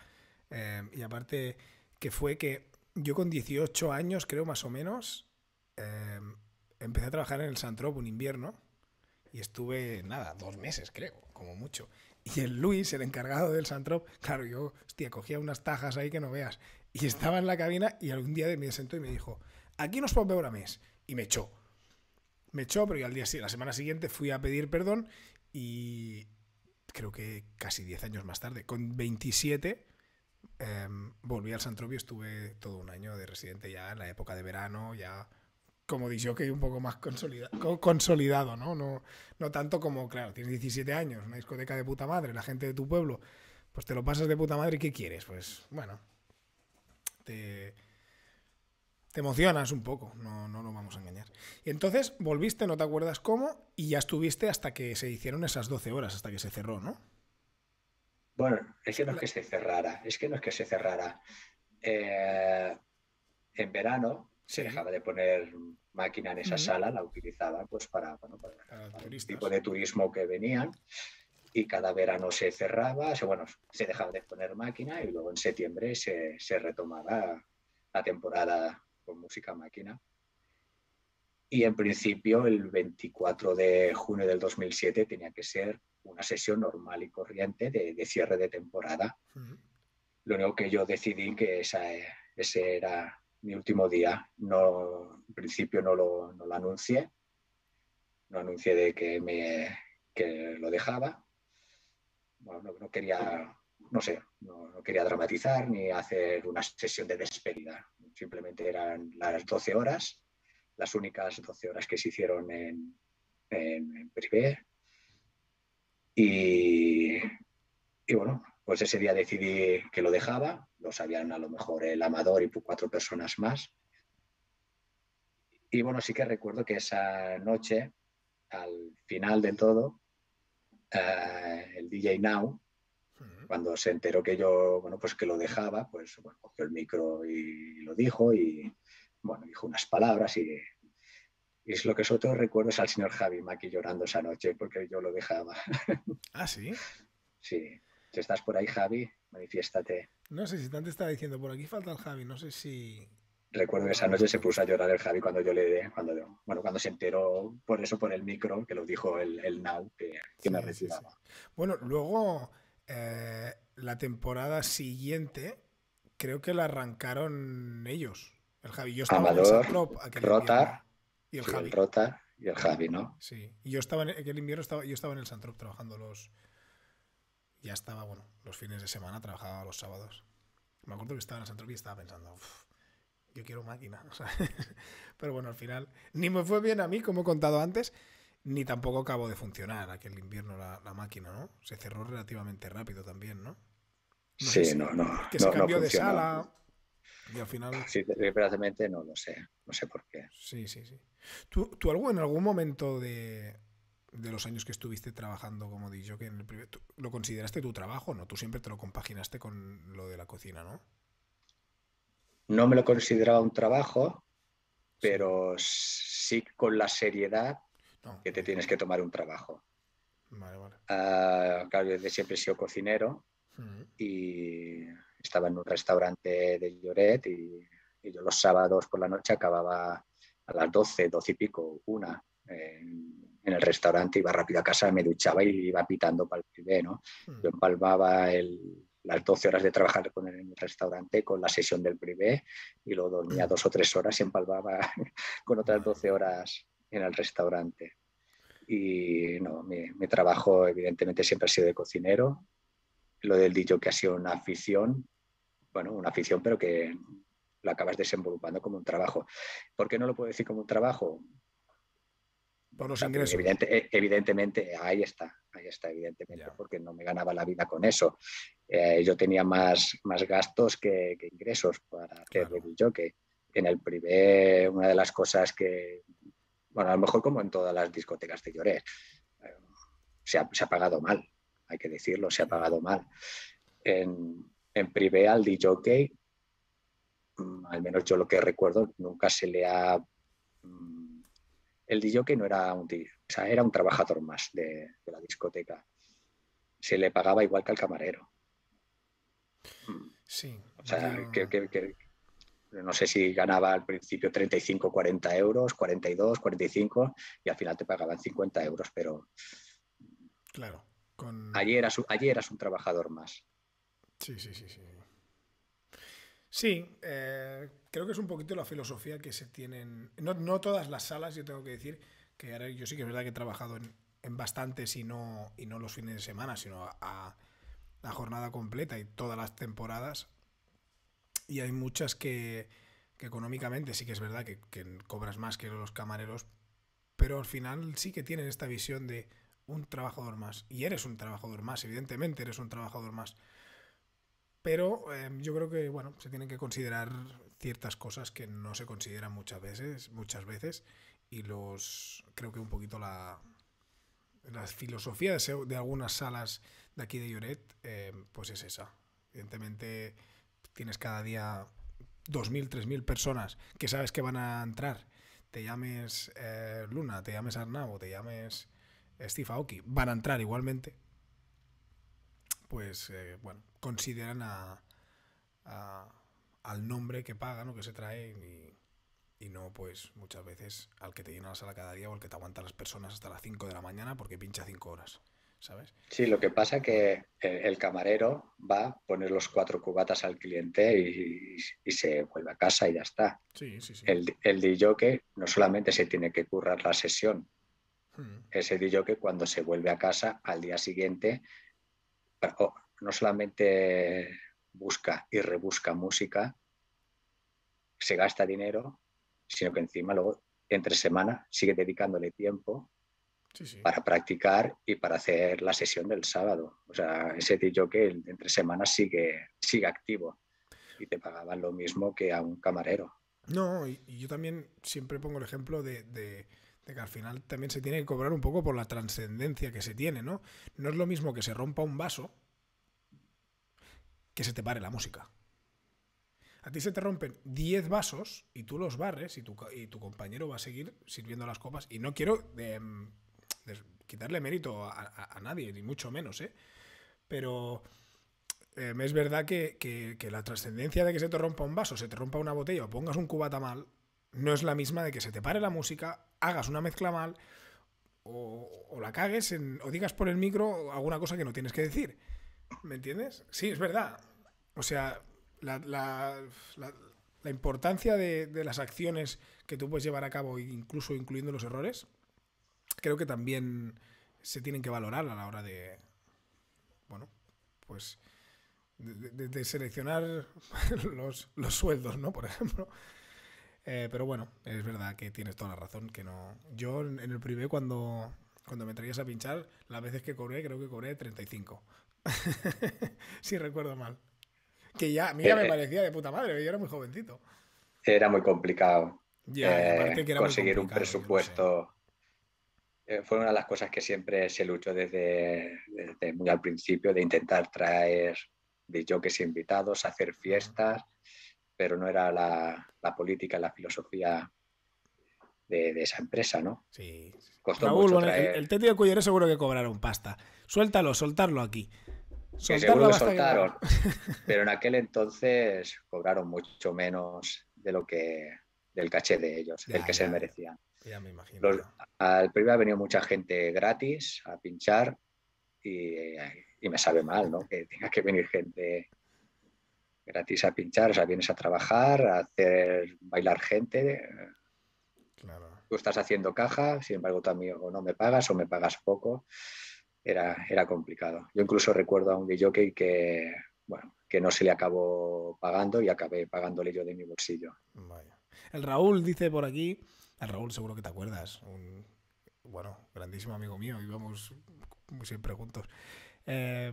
Eh, y aparte que fue que yo con 18 años, creo más o menos, eh, empecé a trabajar en el Santrop un invierno y estuve, nada, dos meses creo, como mucho. Y el Luis, el encargado del Santrop, claro, yo, hostia, cogía unas tajas ahí que no veas. Y estaba en la cabina y algún día me sentó y me dijo, aquí nos podemos ver a mes. Y me echó. Me echó, pero al día la semana siguiente fui a pedir perdón y creo que casi 10 años más tarde, con 27, em, volví al Santropio, estuve todo un año de residente ya en la época de verano, ya como dicho que un poco más consolidado ¿no? ¿no? No tanto como, claro, tienes 17 años, una discoteca de puta madre, la gente de tu pueblo, pues te lo pasas de puta madre, ¿qué quieres? Pues bueno, te, emocionas un poco, no, no nos vamos a engañar. Y entonces volviste, no te acuerdas cómo, y ya estuviste hasta que se hicieron esas 12 horas, hasta que se cerró, ¿no? Bueno, es que no es que se cerrara, es que no es que se cerrara. Eh, en verano se dejaba de poner máquina en esa sala, la utilizaban pues para, bueno, el tipo de turismo que venían y cada verano se cerraba, bueno, se dejaba de poner máquina y luego en septiembre se, se retomaba la temporada con música máquina. y en principio el 24 de junio del 2007 tenía que ser una sesión normal y corriente de, cierre de temporada. Lo único que yo decidí que esa, ese era mi último día. No, en principio no lo, no lo anuncié. No anuncié de que, me, que lo dejaba. No, quería, no sé, no, quería dramatizar ni hacer una sesión de despedida. Simplemente eran las 12 horas las únicas 12 horas que se hicieron en, en, privé. Y, y, bueno, pues ese día decidí que lo dejaba, lo sabían a lo mejor el amador y cuatro personas más. Y bueno, sí que recuerdo que esa noche, al final de todo, el DJ Now, cuando se enteró que yo, bueno, pues que lo dejaba, pues bueno, cogió el micro y lo dijo y, bueno, dijo unas palabras y, es lo que sobre todo recuerdo es al señor Javi Maki llorando esa noche porque yo lo dejaba. ¿Ah, sí? Sí. Si estás por ahí, Javi, manifiéstate. No sé si tanto estaba diciendo, por aquí falta el Javi, no sé si... Recuerdo que esa noche se puso a llorar el Javi cuando yo le cuando bueno, cuando se enteró por eso por el micro, que lo dijo el, el Now, que, me retiraba. Bueno, luego eh, la temporada siguiente creo que la arrancaron ellos. El Javi. Yo estaba Amador, en Rota y el Javi. Rota y el Javi, ¿no? Sí. Y yo estaba en aquel invierno estaba, yo estaba en el Santrop trabajando los. Ya estaba, bueno, los fines de semana, trabajaba los sábados. Me acuerdo que estaba en el Santrop y estaba pensando, yo quiero máquina. pero bueno, al final, ni me fue bien a mí, como he contado antes, ni tampoco acabó de funcionar aquel invierno la, máquina, ¿no? Se cerró relativamente rápido también, ¿no? sí, no, no. Que se cambió de sala. Y al final. Sí, desgraciadamente no lo sé. No sé por qué. Sí, sí, sí. ¿Tú, tú algo en algún momento de, de los años que estuviste trabajando como DJ en el primer, lo consideraste tu trabajo, ¿no? Tú siempre te lo compaginaste con lo de la cocina, ¿no? No me lo consideraba un trabajo, pero sí con la seriedad que te tienes que tomar un trabajo. Vale, vale. Uh, claro, yo siempre he sido cocinero y estaba en un restaurante de Lloret y, yo los sábados por la noche acababa a las 12, 12 y pico, una, en, el restaurante, iba rápido a casa, me duchaba y iba pitando para el ¿no? Hmm. Yo empalmaba las 12 horas de trabajar con el, en el restaurante con la sesión del privé y luego dormía hmm. dos o tres horas y empalmaba con otras 12 horas en el restaurante. Y no, mi, mi, trabajo evidentemente siempre ha sido de cocinero. Lo del dicho que ha sido una afición, bueno, una afición, pero que lo acabas desenvolupando como un trabajo. ¿Por qué no lo puedo decir como un trabajo? Por los ingresos. E, evidentemente, ahí está, ahí está, evidentemente, porque no me ganaba la vida con eso. Eh, yo tenía más, más gastos que, ingresos para hacer claro. que En el privé, una de las cosas que, bueno, a lo mejor como en todas las discotecas de Lloret, eh, se, ha, se, ha, pagado mal, hay que decirlo, se ha pagado mal. En, en privé al DJ, mm, al menos yo lo que recuerdo, nunca se le ha... Mm, el DJ no era un, o sea, era un trabajador más de, la discoteca. Se le pagaba igual que al camarero. Sí. O sea, que, no sé si ganaba al principio 35, 40 euros, 42, 45 y al final te pagaban 50 euros, pero... Claro. Allí, eras, allí eras un trabajador más. Sí, sí, sí, sí. Sí, eh, creo que es un poquito la filosofía que se tienen. No, todas las salas, yo tengo que decir que ahora yo sí que es verdad que he trabajado en, bastantes y no, y no los fines de semana, sino a, la jornada completa y todas las temporadas. Y hay muchas que, económicamente sí que es verdad que, que cobras más que los camareros, pero al final sí que tienen esta visión de un trabajador más. Y eres un trabajador más, evidentemente eres un trabajador más. Pero em, yo creo que bueno, se tienen que considerar ciertas cosas que no se consideran muchas veces, muchas veces, y los creo que un poquito la, la filosofía de, algunas salas de aquí de Lloret, em, pues es esa. Evidentemente tienes cada día 2.000, 3.000 personas que sabes que van a entrar. Te llames eh, Luna, te llames Arnau, te llames Steve Aoki, van a entrar igualmente pues eh, bueno, consideran a, al nombre que pagan o que se trae y no pues muchas veces al que te llena la sala cada día o al que te aguanta las personas hasta las 5 de la mañana porque pincha 5 horas, ¿sabes? Sí, lo que pasa que el camarero va a poner los cuatro cubatas al cliente y, se vuelve a casa y ya está. Sí, sí, sí. El, el DJ no solamente se tiene que currar la sesión, hmm. ese DJ cuando se vuelve a casa al día siguiente no solamente busca y rebusca música, se gasta dinero, sino que encima luego entre semana sigue dedicándole tiempo para practicar y para hacer la sesión del sábado. O sea, ese tío que entre semanas sigue, sigue activo y te pagaban lo mismo que a un camarero. No, y, yo también siempre pongo el ejemplo de, que al final también se tiene que cobrar un poco por la trascendencia que se tiene, ¿no? No es lo mismo que se rompa un vaso que se te pare la música. A ti se te rompen 10 vasos y tú los barres y tu, compañero va a seguir sirviendo las copas. Y no quiero em, quitarle mérito a, nadie, ni mucho menos, ¿eh? Pero em, es verdad que, la trascendencia de que se te rompa un vaso, se te rompa una botella o pongas un cubata mal, no es la misma de que se te pare la música, hagas una mezcla mal o, la cagues o digas por el micro alguna cosa que no tienes que decir. ¿Me entiendes? Sí, es verdad. O sea, la, importancia de, las acciones que tú puedes llevar a cabo, incluso incluyendo los errores, creo que también se tienen que valorar a la hora de, bueno, pues de, seleccionar los, sueldos, ¿no? Por ejemplo. Eh, pero bueno, es verdad que tienes toda la razón, que no... Yo en el privé cuando, cuando me traías a pinchar, las veces que cobré, creo que cobré 35. si recuerdo mal. Que ya, a mí ya me eh, parecía de puta madre, yo era muy jovencito. Era muy complicado eh, conseguir un presupuesto. Eh, fue una de las cosas que siempre se luchó desde, muy al principio, de intentar traer jockeys invitados, hacer fiestas, pero no era la, política, la filosofía de, esa empresa, ¿no? Sí. Raúl, el, el Teti de seguro que cobraron pasta. Suéltalo, soltarlo aquí seguro que soltaron, pero en aquel entonces cobraron mucho menos de lo que del caché de ellos, del que se merecían. Ya me imagino. al primer ha venido mucha gente gratis a pinchar y, y, me sabe mal, ¿no? Que tenga que venir gente gratis a pinchar, o sea, vienes a trabajar, a hacer bailar gente. Claro. Tú estás haciendo caja, sin embargo, también o no me pagas o me pagas poco era, era complicado. Yo incluso recuerdo a un DJ que, bueno, que no se le acabó pagando y acabé pagándole yo de mi bolsillo. El Raúl dice por aquí, el Raúl seguro que te acuerdas, un bueno, grandísimo amigo mío, íbamos siempre juntos. Eh,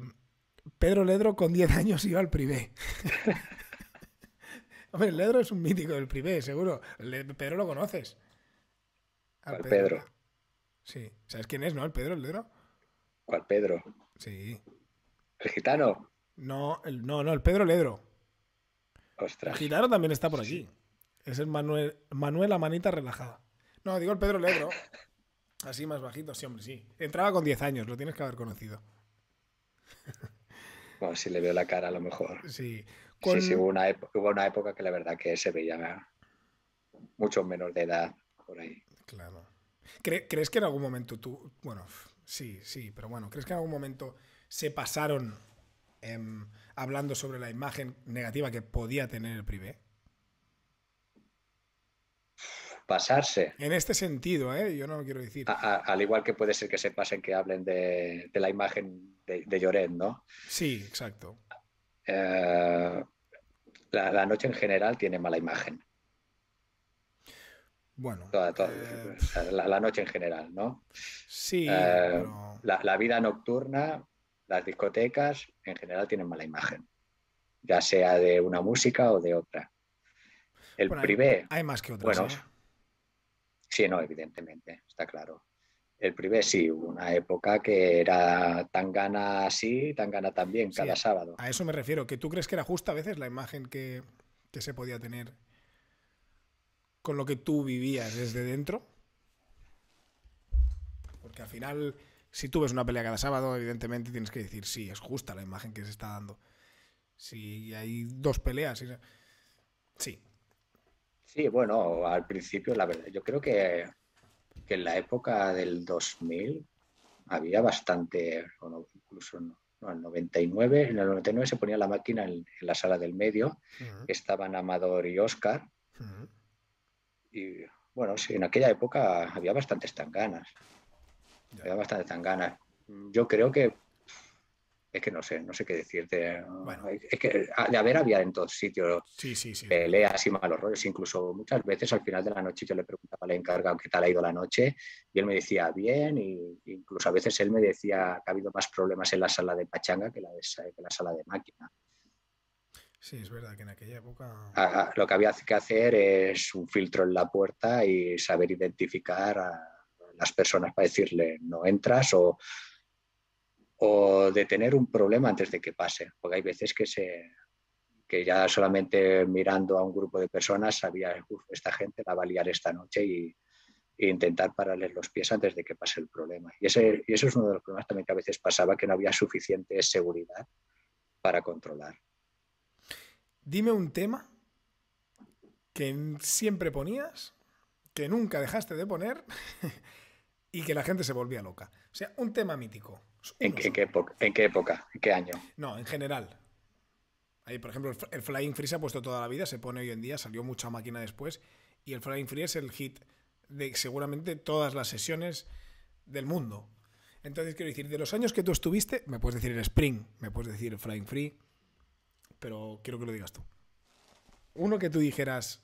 Pedro Ledro con 10 años iba al privé. Hombre, Ledro es un mítico del privé, seguro. Pedro lo conoces. Al Pedro. Sí. ¿Sabes quién es, no? El Pedro, el Ledro. ¿Cuál Pedro? Sí. ¿El gitano? No, el, no, no, el Pedro Ledro. Ostras. El gitano también está por aquí. Es el Manuel, Manuel la manita relajada. No, digo el Pedro Ledro. Así más bajito, sí, hombre, sí. Entraba con 10 años, lo tienes que haber conocido. Bueno, si le veo la cara a lo mejor. Sí. Sí, sí, hubo una, hubo una época que la verdad que se veía mucho menos de edad por ahí. Claro. ¿Crees que en algún momento tú, bueno, Sí, sí, pero bueno, ¿crees que en algún momento se pasaron em, hablando sobre la imagen negativa que podía tener el privé? Pasarse. En este sentido, ¿eh? yo no lo quiero decir. al igual que puede ser que se pasen que hablen de, la imagen de, de, Lloret, ¿no? Sí, exacto. Eh, la, noche en general tiene mala imagen. Bueno. Eh, la, noche en general, ¿no? Sí. Eh, la, vida nocturna, las discotecas, en general tienen mala imagen, ya sea de una música o de otra. El privé. Hay, más que otras. Bueno, ¿eh? sí, no, evidentemente, está claro. El privé sí, hubo una época que era tan gana así, tan gana también, cada sábado. A eso me refiero, que tú crees que era justa a veces la imagen que, que se podía tener con lo que tú vivías desde dentro? Porque al final, si tú ves una pelea cada sábado, evidentemente tienes que decir, sí, es justa la imagen que se está dando. Si hay dos peleas, sí. Sí, bueno, al principio, la verdad, yo creo que, en la época del 2000 había bastante, incluso no, en el 99, en el 99 se ponía la máquina en, la sala del medio, estaban Amador y Oscar. Y bueno, sí, en aquella época había bastantes tanganas. Había bastantes tanganas. Yo creo que es que no sé, no sé qué decirte. Bueno. Es que de haber había en todos sitios sí, sí, sí. peleas y malos rollos. Incluso muchas veces al final de la noche yo le preguntaba al encargado qué tal ha ido la noche y él me decía bien. Y incluso a veces él me decía que ha habido más problemas en la sala de pachanga que la, de, que la sala de máquina. Sí, es verdad que en aquella época. Lo que había que hacer es un filtro en la puerta y saber identificar a las personas para decirle no entras o o de tener un problema antes de que pase, porque hay veces que, se, que ya solamente mirando a un grupo de personas sabía, esta gente la va a liar esta noche y, e intentar pararles los pies antes de que pase el problema. Y, ese, y eso es uno de los problemas también que a veces pasaba, que no había suficiente seguridad para controlar. Dime un tema que siempre ponías, que nunca dejaste de poner y que la gente se volvía loca. O sea, un tema mítico. ¿En qué, época, ¿En qué época? ¿En qué año? No, en general. Ahí, por ejemplo, el Flying Free se ha puesto toda la vida, se pone hoy en día, salió mucha máquina después. Y el Flying Free es el hit de seguramente todas las sesiones del mundo. Entonces, quiero decir, de los años que tú estuviste, me puedes decir el Spring, me puedes decir el Flying Free, pero quiero que lo digas tú. Uno que tú dijeras,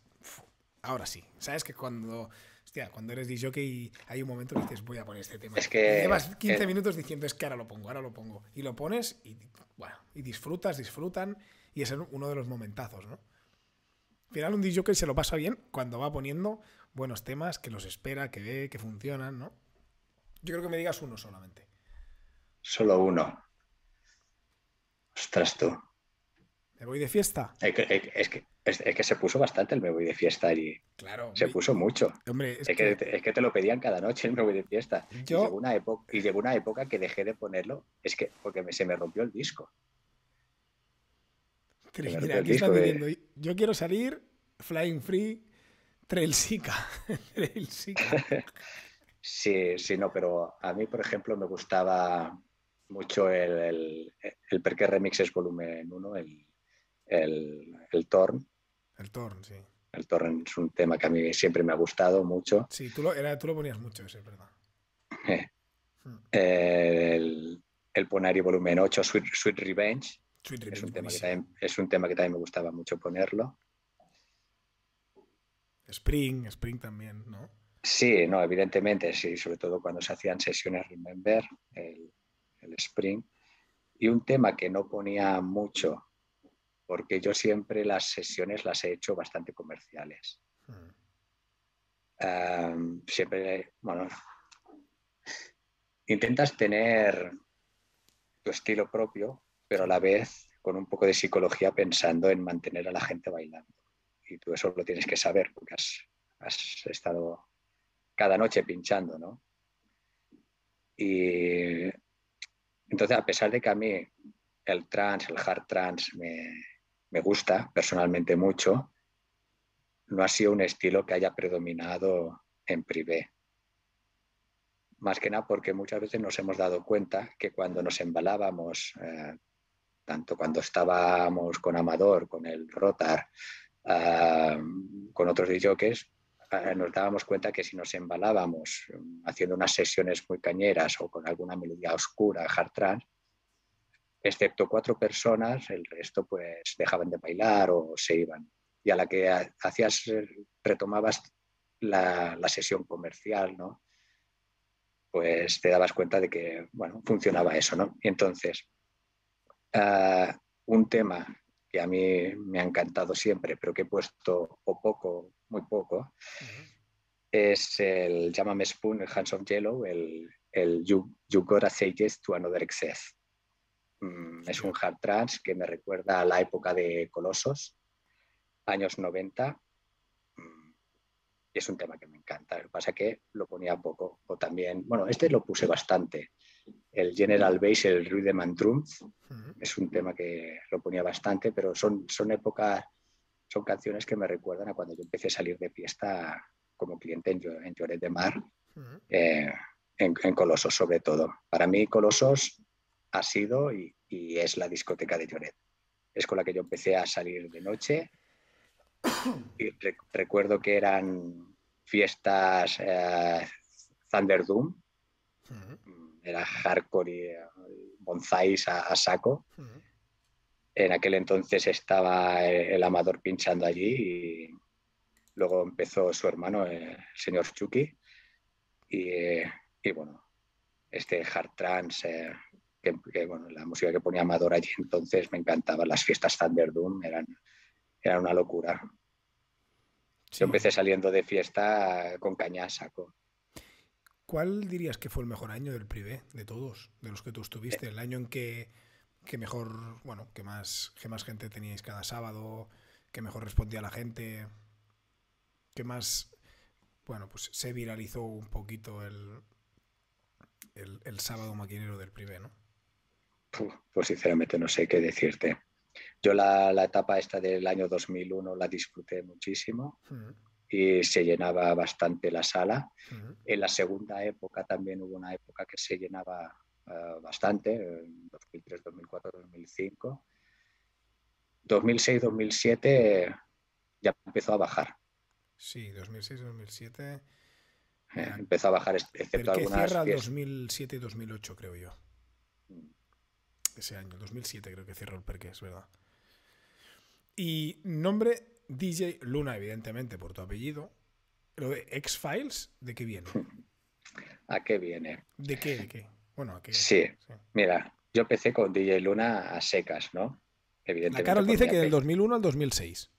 ahora sí. ¿Sabes que cuando Hostia, cuando eres DJ hay un momento que dices, voy a poner este tema. Es que. llevas 15 minutos diciendo, es que ahora lo pongo, ahora lo pongo. Y lo pones y, bueno, y disfrutas, disfrutan. Y es uno de los momentazos, ¿no? Al final, un DJ se lo pasa bien cuando va poniendo buenos temas, que los espera, que ve, que funcionan, ¿no? Yo creo que me digas uno solamente. Solo uno. Ostras, tú. ¿Me voy de fiesta? Es que, es, que, se puso bastante el me voy de fiesta y claro, se puso mucho. es, que... te lo pedían cada noche el me voy de fiesta. Y, llegó una época, y llegó una época que dejé de ponerlo, es que porque se me rompió el disco. Mira, aquí está diciendo, yo quiero salir Flying Free Trail Sika. sí, sí, no, pero a mí, por ejemplo, me gustaba mucho el, el, el Remixes Volumen 1, el, el, el Torn. El Torn, sí. El Torn es un tema que a mí siempre me ha gustado mucho. Sí, tú lo, era, tú lo ponías mucho, es verdad. Eh. Hmm. el, el Ponari Volumen 8, Sweet, Sweet Revenge. es, un tema que también, es un tema que también me gustaba mucho ponerlo. Spring, Spring también, ¿no? Sí, no, evidentemente, sí, sobre todo cuando se hacían sesiones Remember, el, el Spring. Y un tema que no ponía mucho porque yo siempre las sesiones las he hecho bastante comerciales. Hmm. siempre, bueno, intentas tener tu estilo propio, pero a la vez con un poco de psicología pensando en mantener a la gente bailando. Y tú eso lo tienes que saber porque has, has estado cada noche pinchando, ¿no? Y entonces, a pesar de que a mí el trance, el hard trance me, me gusta personalmente mucho, no ha sido un estilo que haya predominado en privé. Más que nada porque muchas veces nos hemos dado cuenta que cuando nos embalábamos, eh, tanto cuando estábamos con Amador, con el Rotar, eh, con otros DJs, eh, nos dábamos cuenta que si nos embalábamos haciendo unas sesiones muy cañeras o con alguna melodía oscura, hard trance, excepto cuatro personas, el resto pues dejaban de bailar o se iban. Y a la que hacías, retomabas la, sesión comercial, ¿no? Pues te dabas cuenta de que, bueno, funcionaba eso, ¿no? Y entonces, ah, un tema que a mí me ha encantado siempre, pero que he puesto o poco, muy poco, es el Llámame Spoon, el Hands of Yellow, el, el you, you Gotta Say Yes to Another Excess. Mm, es un hard trance que me recuerda a la época de Colosos, años 90. Mm, es un tema que me encanta. Lo que pasa es que lo ponía poco. O también, bueno, este lo puse bastante. El General Bass, el Rhythm and Drum, es un tema que lo ponía bastante, pero son, son épocas son canciones que me recuerdan a cuando yo empecé a salir de fiesta como cliente en, en Lloret de Mar, eh, en, Colosos sobre todo. Para mí Colosos ha sido y, es la discoteca de Lloret. Es con la que yo empecé a salir de noche. Y recuerdo que eran fiestas eh, Thunder Doom, era hardcore y bonzáis a, saco. En aquel entonces estaba el, amador pinchando allí y luego empezó su hermano, el señor Chucky. Y, bueno, este hard trance, eh, que, bueno, la música que ponía Amador allí entonces me encantaba. Las fiestas Thunderdoom eran, eran una locura. Yo empecé saliendo de fiesta con caña saco. ¿Cuál dirías que fue el mejor año del privé de todos, de los que tú estuviste? El año en que, mejor, bueno, que más, que más gente teníais cada sábado, que mejor respondía la gente, que más, bueno, pues se viralizó un poquito el, el, sábado maquinero del privé, ¿no? Pues sinceramente no sé qué decirte. Yo la, etapa esta del año 2001 la disfruté muchísimo y se llenaba bastante la sala. En la segunda época también hubo una época que se llenaba eh, bastante, en 2003, 2004, 2005. 2006, 2007 ya empezó a bajar. Sí, 2006, 2007. Eh, empezó a bajar, excepto algunas. cierra 2007 y 2008, creo yo. Ese año, 2007 creo que cierra el perque, es verdad. Y nombre DJ Luna, evidentemente, por tu apellido. Lo de X-Files, ¿de qué viene? ¿A qué viene? ¿De qué? ¿De qué? Bueno, ¿a qué? Sí. mira, yo empecé con DJ Luna a secas, ¿no? Evidentemente. La Carol dice que del 2001 al 2006.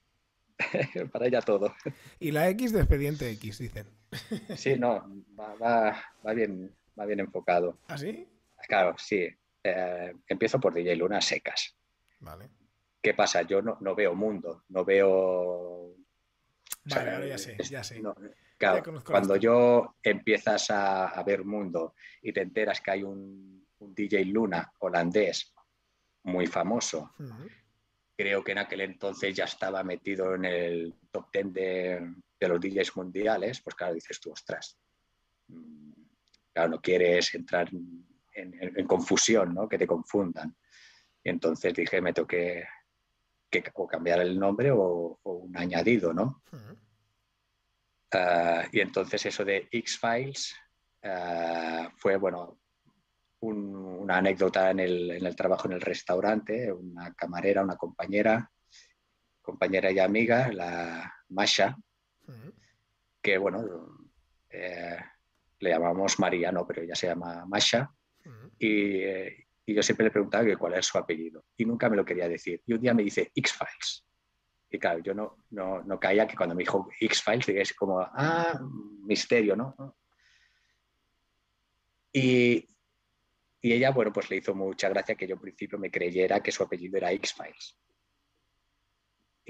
Para ella todo. Y la X de expediente X, dicen. sí, no, va, bien, va bien enfocado. ¿Ah, sí? Claro, sí. Eh, empiezo por DJ Luna secas. Vale. ¿Qué pasa? Yo no, veo mundo, no veo... Vale, ya sé, ya sé. cuando yo empiezas a, ver mundo y te enteras que hay un, DJ Luna holandés muy famoso, creo que en aquel entonces ya estaba metido en el top 10 de, los DJs mundiales, pues claro, dices tú, ostras, mm, claro, no quieres entrar en, confusión, ¿no? que te confundan. Y entonces dije, me toqué que o cambiar el nombre o, un añadido, ¿no? Ah, y entonces eso de X-Files ah, fue, bueno, una anécdota en el, trabajo en el restaurante, una camarera, una compañera, compañera y amiga, la Masha, que, bueno, eh, le llamamos María, no, pero ella se llama Masha, y, yo siempre le preguntaba que cuál era su apellido y nunca me lo quería decir. Y un día me dice X-Files. Y claro, yo no, no, no, caía que cuando me dijo X-Files, es como, ah, misterio, ¿no? Y, y, ella, bueno, pues le hizo mucha gracia que yo al principio me creyera que su apellido era X-Files.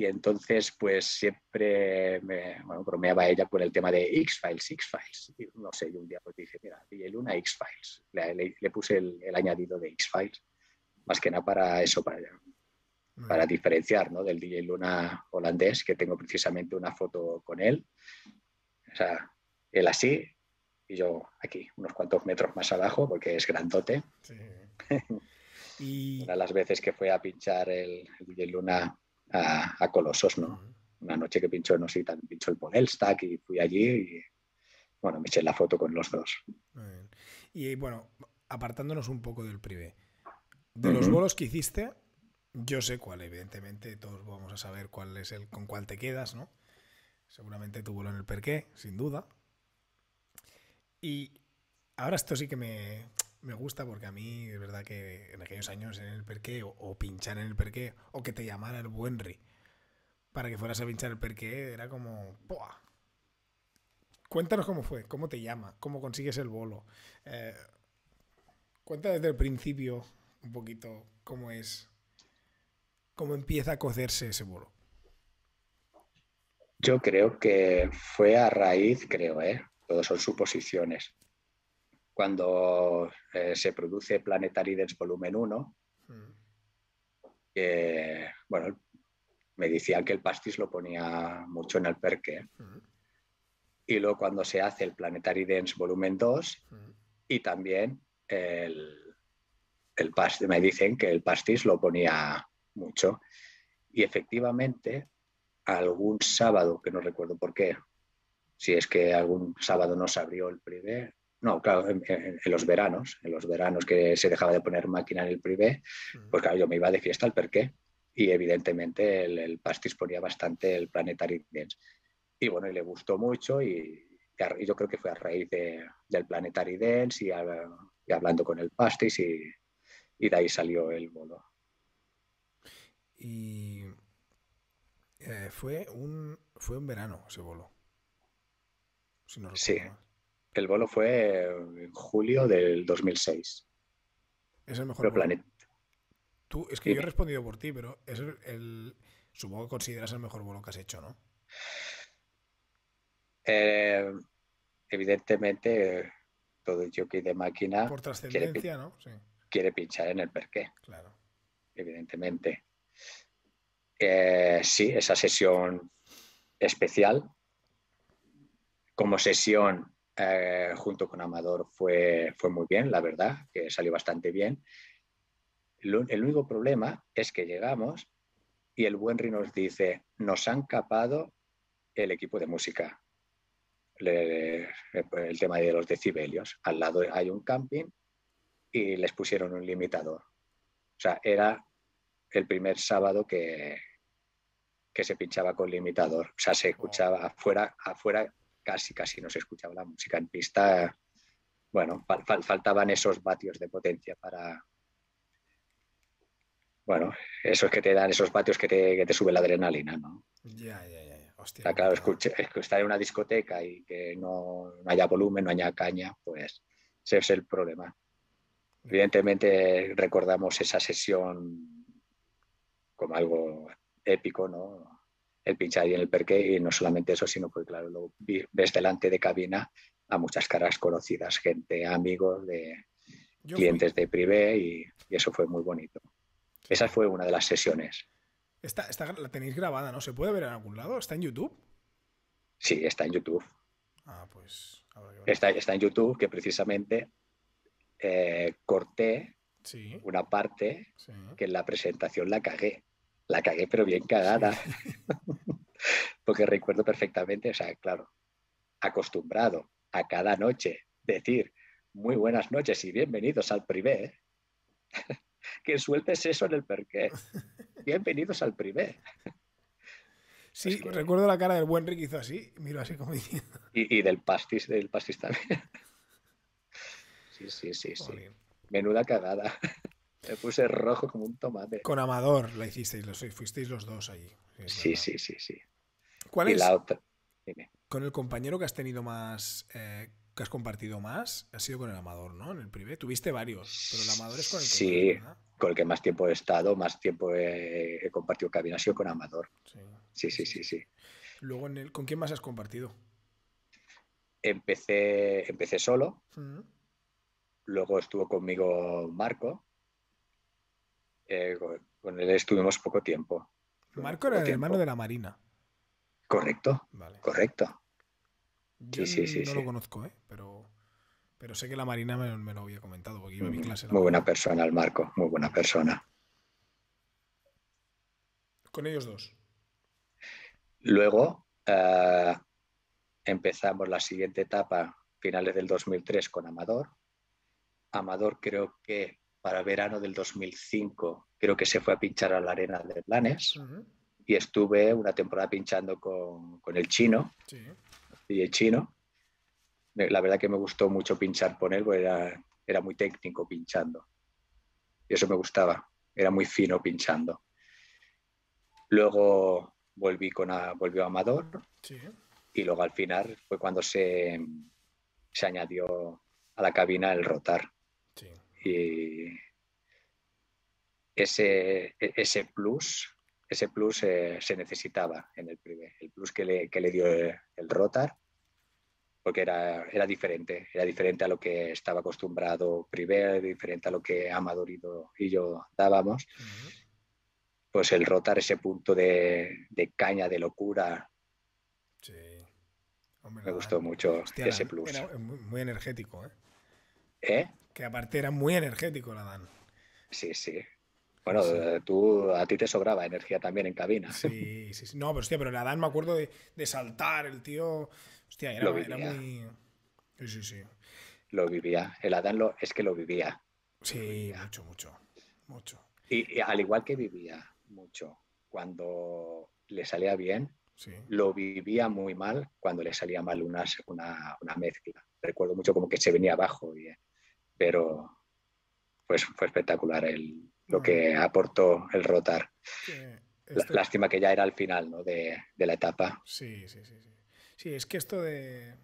Y entonces, pues siempre me bueno, bromeaba ella por el tema de X-Files, X-Files. No sé, yo un día pues dije, mira, DJ Luna X-Files. Le, le, puse el, el, añadido de X-Files, más que nada para eso, para, para diferenciar ¿no? del DJ Luna holandés, que tengo precisamente una foto con él. O sea, él así y yo aquí, unos cuantos metros más abajo, porque es grandote. Sí. y... Una de las veces que fue a pinchar el, el DJ Luna a, Colosos, ¿no? Una noche que pinchó, no sé, también pinchó el Ponelstack y fui allí y, bueno, me eché la foto con los dos. Y bueno, apartándonos un poco del privé, de los bolos que hiciste, yo sé cuál, evidentemente, todos vamos a saber cuál es el con cuál te quedas, ¿no? Seguramente tu bolo en el perqué, sin duda. Y ahora esto sí que me, me gusta porque a mí, de verdad que en aquellos años en el perqué o, pinchar en el perqué o que te llamara el Buenri para que fueras a pinchar el perqué era como... Cuéntanos cómo fue, cómo te llama, cómo consigues el bolo. Eh, cuenta desde el principio un poquito cómo es, cómo empieza a cocerse ese bolo. Yo creo que fue a raíz, creo, ¿eh? Todos son suposiciones cuando eh, se produce Planetary Dance Volumen 1, mm. bueno, me decían que el pastis lo ponía mucho en el perque. Y luego cuando se hace el Planetary Dance Volumen 2 y también el, pastis, me dicen que el pastis lo ponía mucho. Y efectivamente, algún sábado, que no recuerdo por qué, si es que algún sábado no se abrió el privé, no, claro, en, los veranos, en los veranos que se dejaba de poner máquina en el privé, pues claro, yo me iba de fiesta al perqué y evidentemente el, pastis ponía bastante el Planetary Dance. Y bueno, y le gustó mucho y, yo creo que fue a raíz del Planetary Dance y, hablando con el pastis y, de ahí salió el bolo. Y eh, fue, un, fue un verano ese bolo. sí, el bolo fue en julio del 2006. Es el mejor. Planeta. Tú, es que yo he respondido por ti, pero es el, supongo que consideras el mejor bolo que has hecho, ¿no? Eh, evidentemente, todo el jockey de máquina. Por trascendencia, ¿no? Sí. Quiere pinchar en el perqué. Claro. Evidentemente. Eh, sí, esa sesión especial. Como sesión eh, junto con Amador fue, fue muy bien, la verdad, que salió bastante bien el único problema es que llegamos y el Buenri nos dice, nos han capado el equipo de música, el tema de los decibelios. Al lado hay un camping y les pusieron un limitador. O sea, era el primer sábado que, que se pinchaba con limitador. O sea, se escuchaba afuera, afuera casi, casi no se escuchaba la música. En pista, bueno, faltaban esos vatios de potencia para, bueno, eso es que te dan esos patios que te, que te sube la adrenalina, ¿no? Ya, ya, ya. Hostia, Está claro, estar en una discoteca y que no, haya volumen, no haya caña, pues ese es el problema. Evidentemente recordamos esa sesión como algo épico, ¿no? El pinchar ahí en el perque y no solamente eso, sino que, claro, lo ves delante de cabina a muchas caras conocidas, gente, amigos, de clientes de privé y, eso fue muy bonito. Esa fue una de las sesiones. Esta, la tenéis grabada, ¿no? ¿Se puede ver en algún lado? ¿Está en YouTube? Sí, está en YouTube. Ah, pues. Está, está, en YouTube que precisamente eh, corté una parte que en la presentación la cagué. La cagué, pero bien cagada. Porque recuerdo perfectamente, o sea, claro, acostumbrado a cada noche decir muy buenas noches y bienvenidos al privé que sueltes eso en el perqué. Bienvenidos al primer. Sí, recuerdo la cara del buen Rick hizo así, miro así como diciendo. Y, del pastis, del pastis también. Sí, sí, sí, sí. Menuda cagada. Me puse rojo como un tomate. Con Amador la hicisteis, fuisteis los dos allí. Sí, sí, sí, sí, ¿Cuál es? La otra. Con el compañero que has tenido más eh, que has compartido más ha sido con el Amador, ¿no? En el privé. Tuviste varios, pero el Amador es con el que Sí, con el que más tiempo he estado, más tiempo he, compartido cabina ha sido con Amador. Sí, sí, sí, sí. Luego, en el, ¿con quién más has compartido? Empecé, empecé solo. Luego estuvo conmigo Marco. Eh, con él estuvimos poco tiempo. Marco era el hermano de la Marina. Correcto. Correcto sí, sí, no lo conozco, ¿eh? pero, pero sé que la Marina me, lo había comentado porque iba a mi clase. Muy buena persona el Marco, muy buena persona. Con ellos dos. Luego eh, empezamos la siguiente etapa, finales del 2003, con Amador. Amador creo que para verano del 2005 creo que se fue a pinchar a la arena de Planes y estuve una temporada pinchando con, con el chino. Sí y el chino. La verdad que me gustó mucho pinchar con él, porque era, era muy técnico pinchando. Y eso me gustaba, era muy fino pinchando. Luego volví con a, volvió Amador y luego al final fue cuando se, se añadió a la cabina el rotar. Y ese, ese plus ese plus eh, se necesitaba en el privé, el plus que le, que le dio el, rotar, porque era, era, diferente, era diferente a lo que estaba acostumbrado privé, diferente a lo que Amador y yo dábamos. pues el rotar ese punto de, caña, de locura. Sí. me gustó mucho ese plus. Era muy energético, ¿eh? ¿Eh? Que aparte era muy energético la Dan. Sí, sí. Bueno, tú a ti te sobraba energía también en cabina. Sí, sí, sí. No, pero hostia, pero la Dan me acuerdo de, saltar, el tío. Hostia, era, muy. Sí, sí, sí. Lo vivía. El Adán lo, es que lo vivía. Sí, mucho, mucho. Mucho. Y, al igual que vivía mucho cuando le salía bien, lo vivía muy mal cuando le salía mal una, una, una mezcla. Recuerdo mucho como que se venía abajo, y, pero pues fue espectacular el, lo que aportó el rotar. Este lástima que ya era al final ¿no? de, de, la etapa. Sí, sí, sí, sí. Sí, es que esto de,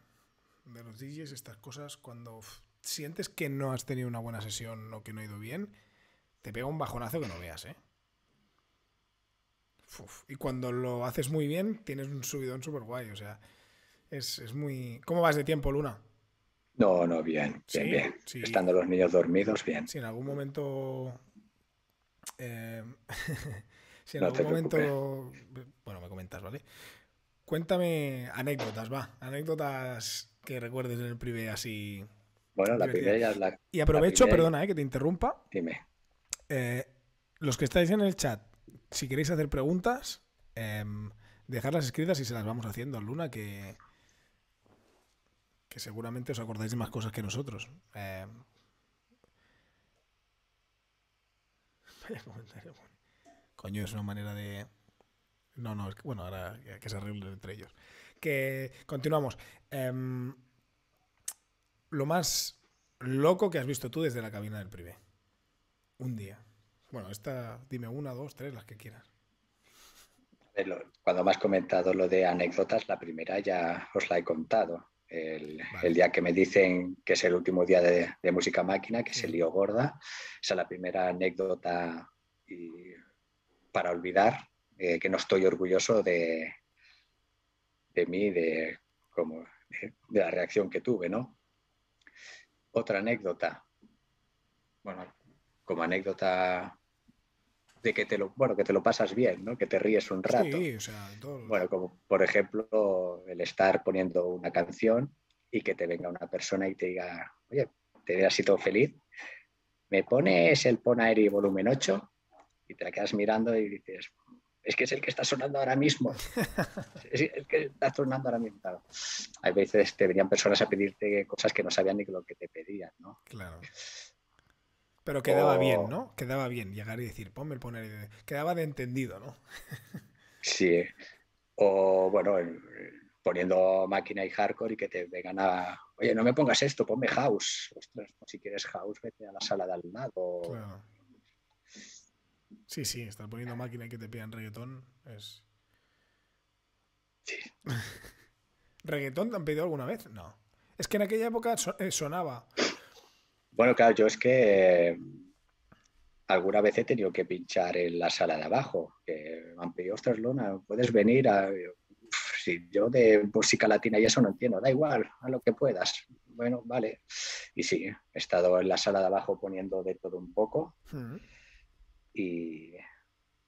de los DJs, estas cosas, cuando sientes que no has tenido una buena sesión o que no ha ido bien, te pega un bajonazo que no veas, ¿eh? Y cuando lo haces muy bien, tienes un subidón súper guay. O sea, es, es, muy. ¿Cómo vas de tiempo, Luna? No, no, bien, bien, bien. Estando los niños dormidos, bien. Si en algún momento. Eh, si en algún momento. Bueno, me comentas, ¿vale? Cuéntame anécdotas, va. Anécdotas que recuerdes en el privé así. Bueno, la primera es la. Y aprovecho, perdona, eh, que te interrumpa. Dime. Eh, los que estáis en el chat, si queréis hacer preguntas, eh, dejarlas escritas y se las vamos haciendo a Luna, que, seguramente os acordáis de más cosas que nosotros. Eh, coño, es una manera de... No, no, es que, bueno, ahora que se arreglen entre ellos. Que continuamos. Em, lo más loco que has visto tú desde la cabina del privé. Un día. Bueno, esta, dime una, dos, tres, las que quieras. Cuando me has comentado lo de anécdotas, la primera ya os la he contado. El, día que me dicen que es el último día de, música máquina, que se lió gorda. Esa es la primera anécdota y para olvidar, eh, que no estoy orgulloso de, de mí, de, como, de, la reacción que tuve, ¿no? Otra anécdota, bueno, como anécdota de que te lo, bueno, que te lo pasas bien, ¿no? Que te ríes un rato. Sí, o sea, Bueno, como por ejemplo el estar poniendo una canción y que te venga una persona y te diga, oye, te veas así todo feliz, me pones el Ponaeri volumen 8 y te la quedas mirando y dices, es que es el que está sonando ahora mismo. es el que está sonando ahora mismo. Hay veces te venían personas a pedirte cosas que no sabían ni lo que te pedían, ¿no? Claro. Pero quedaba bien, ¿no? Quedaba bien llegar y decir, ponme el poner. Quedaba de entendido, ¿no? sí. O bueno, poniendo máquina y hardcore y que te vengan a. Oye, no me pongas esto, ponme house. Ostras, pues si quieres house, vete a la sala de al lado. Claro. Sí, sí, estar poniendo máquina y que te pidan reggaetón es. Sí. ¿Reggaetón te han pedido alguna vez? No. Es que en aquella época eh, sonaba. Bueno, claro, yo es que eh, alguna vez he tenido que pinchar en la sala de abajo. Que me han pedido, ostras, Luna, puedes venir a. si yo de música latina y eso no entiendo, da igual, a lo que puedas. Bueno, vale. Y sí, he estado en la sala de abajo poniendo de todo un poco. Y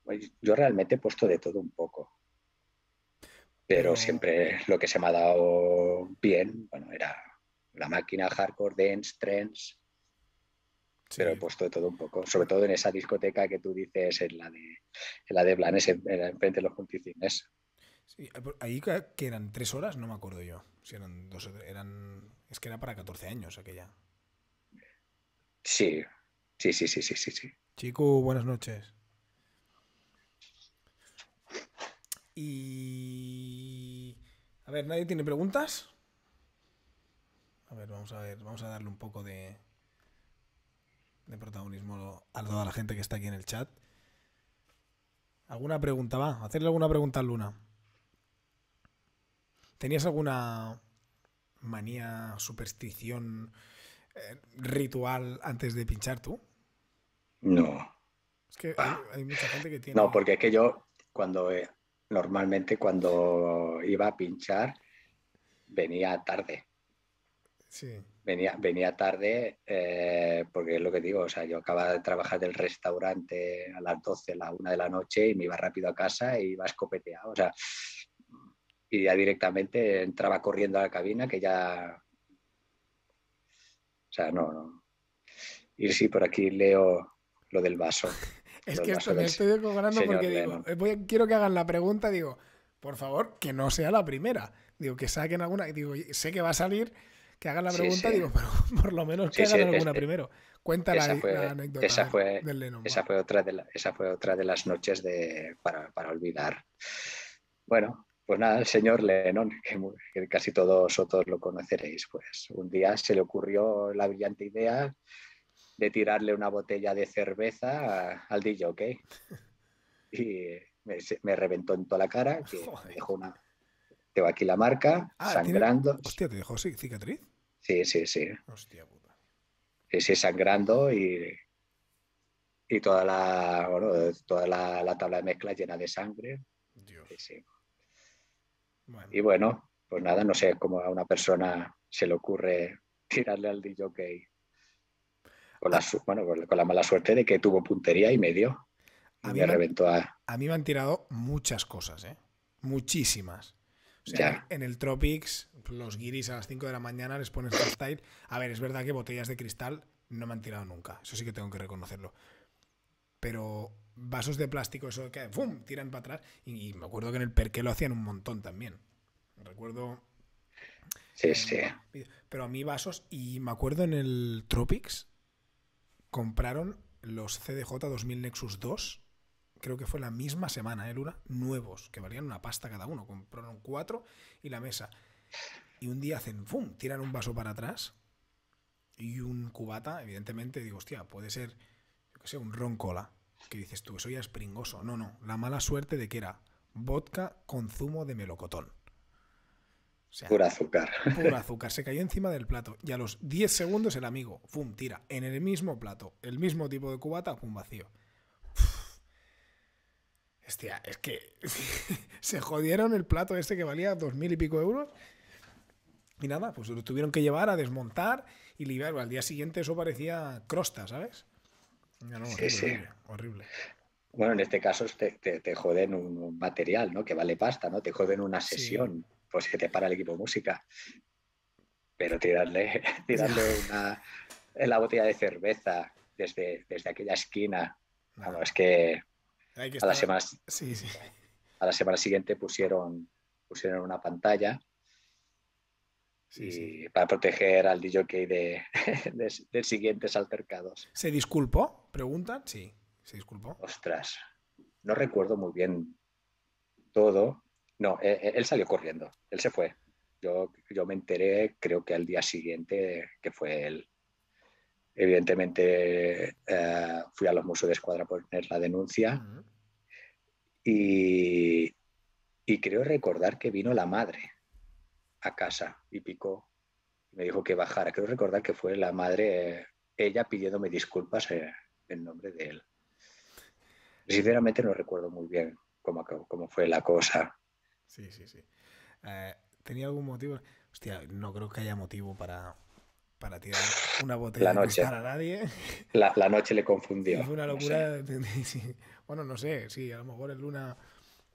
pues, yo realmente he puesto de todo un poco. Pero siempre lo que se me ha dado bien, bueno, era la máquina hardcore, dance, trance, pero he puesto de todo un poco, sobre todo en esa discoteca que tú dices, en la de, en la de Blanes, enfrente de los Punticines. Sí, ahí que eran tres horas, no me acuerdo yo. Si eran dos eran. Es que era para 14 años aquella. Sí, sí, sí, sí, sí, sí. sí. Chico, buenas noches. Y. A ver, ¿nadie tiene preguntas? A ver, vamos a ver, vamos a darle un poco de de protagonismo a toda la gente que está aquí en el chat. ¿Alguna pregunta? Va, hacerle alguna pregunta a Luna. ¿Tenías alguna manía, superstición, eh, ritual antes de pinchar tú? No. Es que hay, mucha gente que tiene. No, porque es que yo, cuando eh, normalmente cuando iba a pinchar, venía tarde. Sí venía, venía tarde, eh, porque es lo que digo, o sea, yo acababa de trabajar del restaurante a las 12, a la 1 de la noche y me iba rápido a casa y iba escopeteado, o sea, y ya directamente entraba corriendo a la cabina que ya... O sea, no, no. Y sí, por aquí leo lo del vaso. es que esto me estoy descojonando porque digo, quiero que hagan la pregunta, digo, por favor, que no sea la primera. Digo, que saquen alguna. Digo, sé que va a salir, que hagan la pregunta, digo, pero por lo menos que hagan alguna primero. Cuenta la, anécdota esa fue, Esa fue, otra de esa fue otra de las noches de, para, para olvidar. Bueno, pues nada, el señor Lennon, que, casi todos vosotros lo conoceréis, pues un día se le ocurrió la brillante idea de tirarle una botella de cerveza al DJ, ¿ok? Y me, reventó en toda la cara, que me dejó una... Tengo aquí la marca, ah, sangrando. Hostia, ¿te dejó cicatriz? Sí, sí, sí. Hostia puta. Sí, sí, sangrando y, y toda la, toda la, tabla de mezcla llena de sangre. Dios. Sí, sí. Y bueno, pues nada, no sé cómo a una persona se le ocurre tirarle al DJ con la, ah. bueno, con la mala suerte de que tuvo puntería y me dio. a mí me reventó a... A mí me han tirado muchas cosas, ¿eh? Muchísimas. O sea, en el Tropics, los guiris a las 5 de la mañana les pones style. A ver, es verdad que botellas de cristal no me han tirado nunca. Eso sí que tengo que reconocerlo. Pero vasos de plástico, eso que ¡fum! tiran para atrás. Y, me acuerdo que en el Perque lo hacían un montón también. Recuerdo. Sí, sí. Pero a mí vasos, y me acuerdo en el Tropics, compraron los CDJ 2000 Nexus 2. Creo que fue la misma semana, ¿eh, Luna? Nuevos, que valían una pasta cada uno. Compraron cuatro y la mesa. Y un día hacen, ¡fum! Tiran un vaso para atrás y un cubata. Evidentemente, digo, hostia, puede ser, yo qué sé, un ron cola que dices tú, eso ya es pringoso. No, no, la mala suerte de que era vodka con zumo de melocotón. pura azúcar. Pura azúcar. Se cayó encima del plato. Y a los 10 segundos el amigo, ¡fum! tira en el mismo plato, el mismo tipo de cubata, ¡pum! vacío. Hostia, es que se jodieron el plato este que valía dos mil y pico euros. Y nada, pues lo tuvieron que llevar a desmontar y liberar. Al día siguiente eso parecía crosta, ¿sabes? horrible, Bueno, en este caso te, te, joden un, material, ¿no? Que vale pasta, ¿no? Te joden una sesión, pues que te para el equipo de música. Pero tirarle, tirarle una, en la botella de cerveza desde, desde aquella esquina, es que, a, la semana, a la semana siguiente pusieron, pusieron una pantalla y para proteger al DJ de, de, siguientes altercados. ¿Se disculpó? ¿Preguntan? Sí, se disculpó. Ostras, no recuerdo muy bien todo. No, e, e, él, salió corriendo, él se fue. Yo, yo me enteré, creo que al día siguiente, que fue él. Evidentemente eh, fui a los museos de escuadra por poner la denuncia y, y creo recordar que vino la madre a casa y picó. Me dijo que bajara. Quiero recordar que fue la madre, ella pidiéndome disculpas eh, en nombre de él. Sinceramente no recuerdo muy bien cómo, cómo fue la cosa. Sí, sí, sí. Eh, ¿Tenía algún motivo? Hostia, no creo que haya motivo para, para tirar una botella la noche. a nadie. La, la, noche le confundió. Fue una locura. Bueno, no sé, sí, a lo mejor el Luna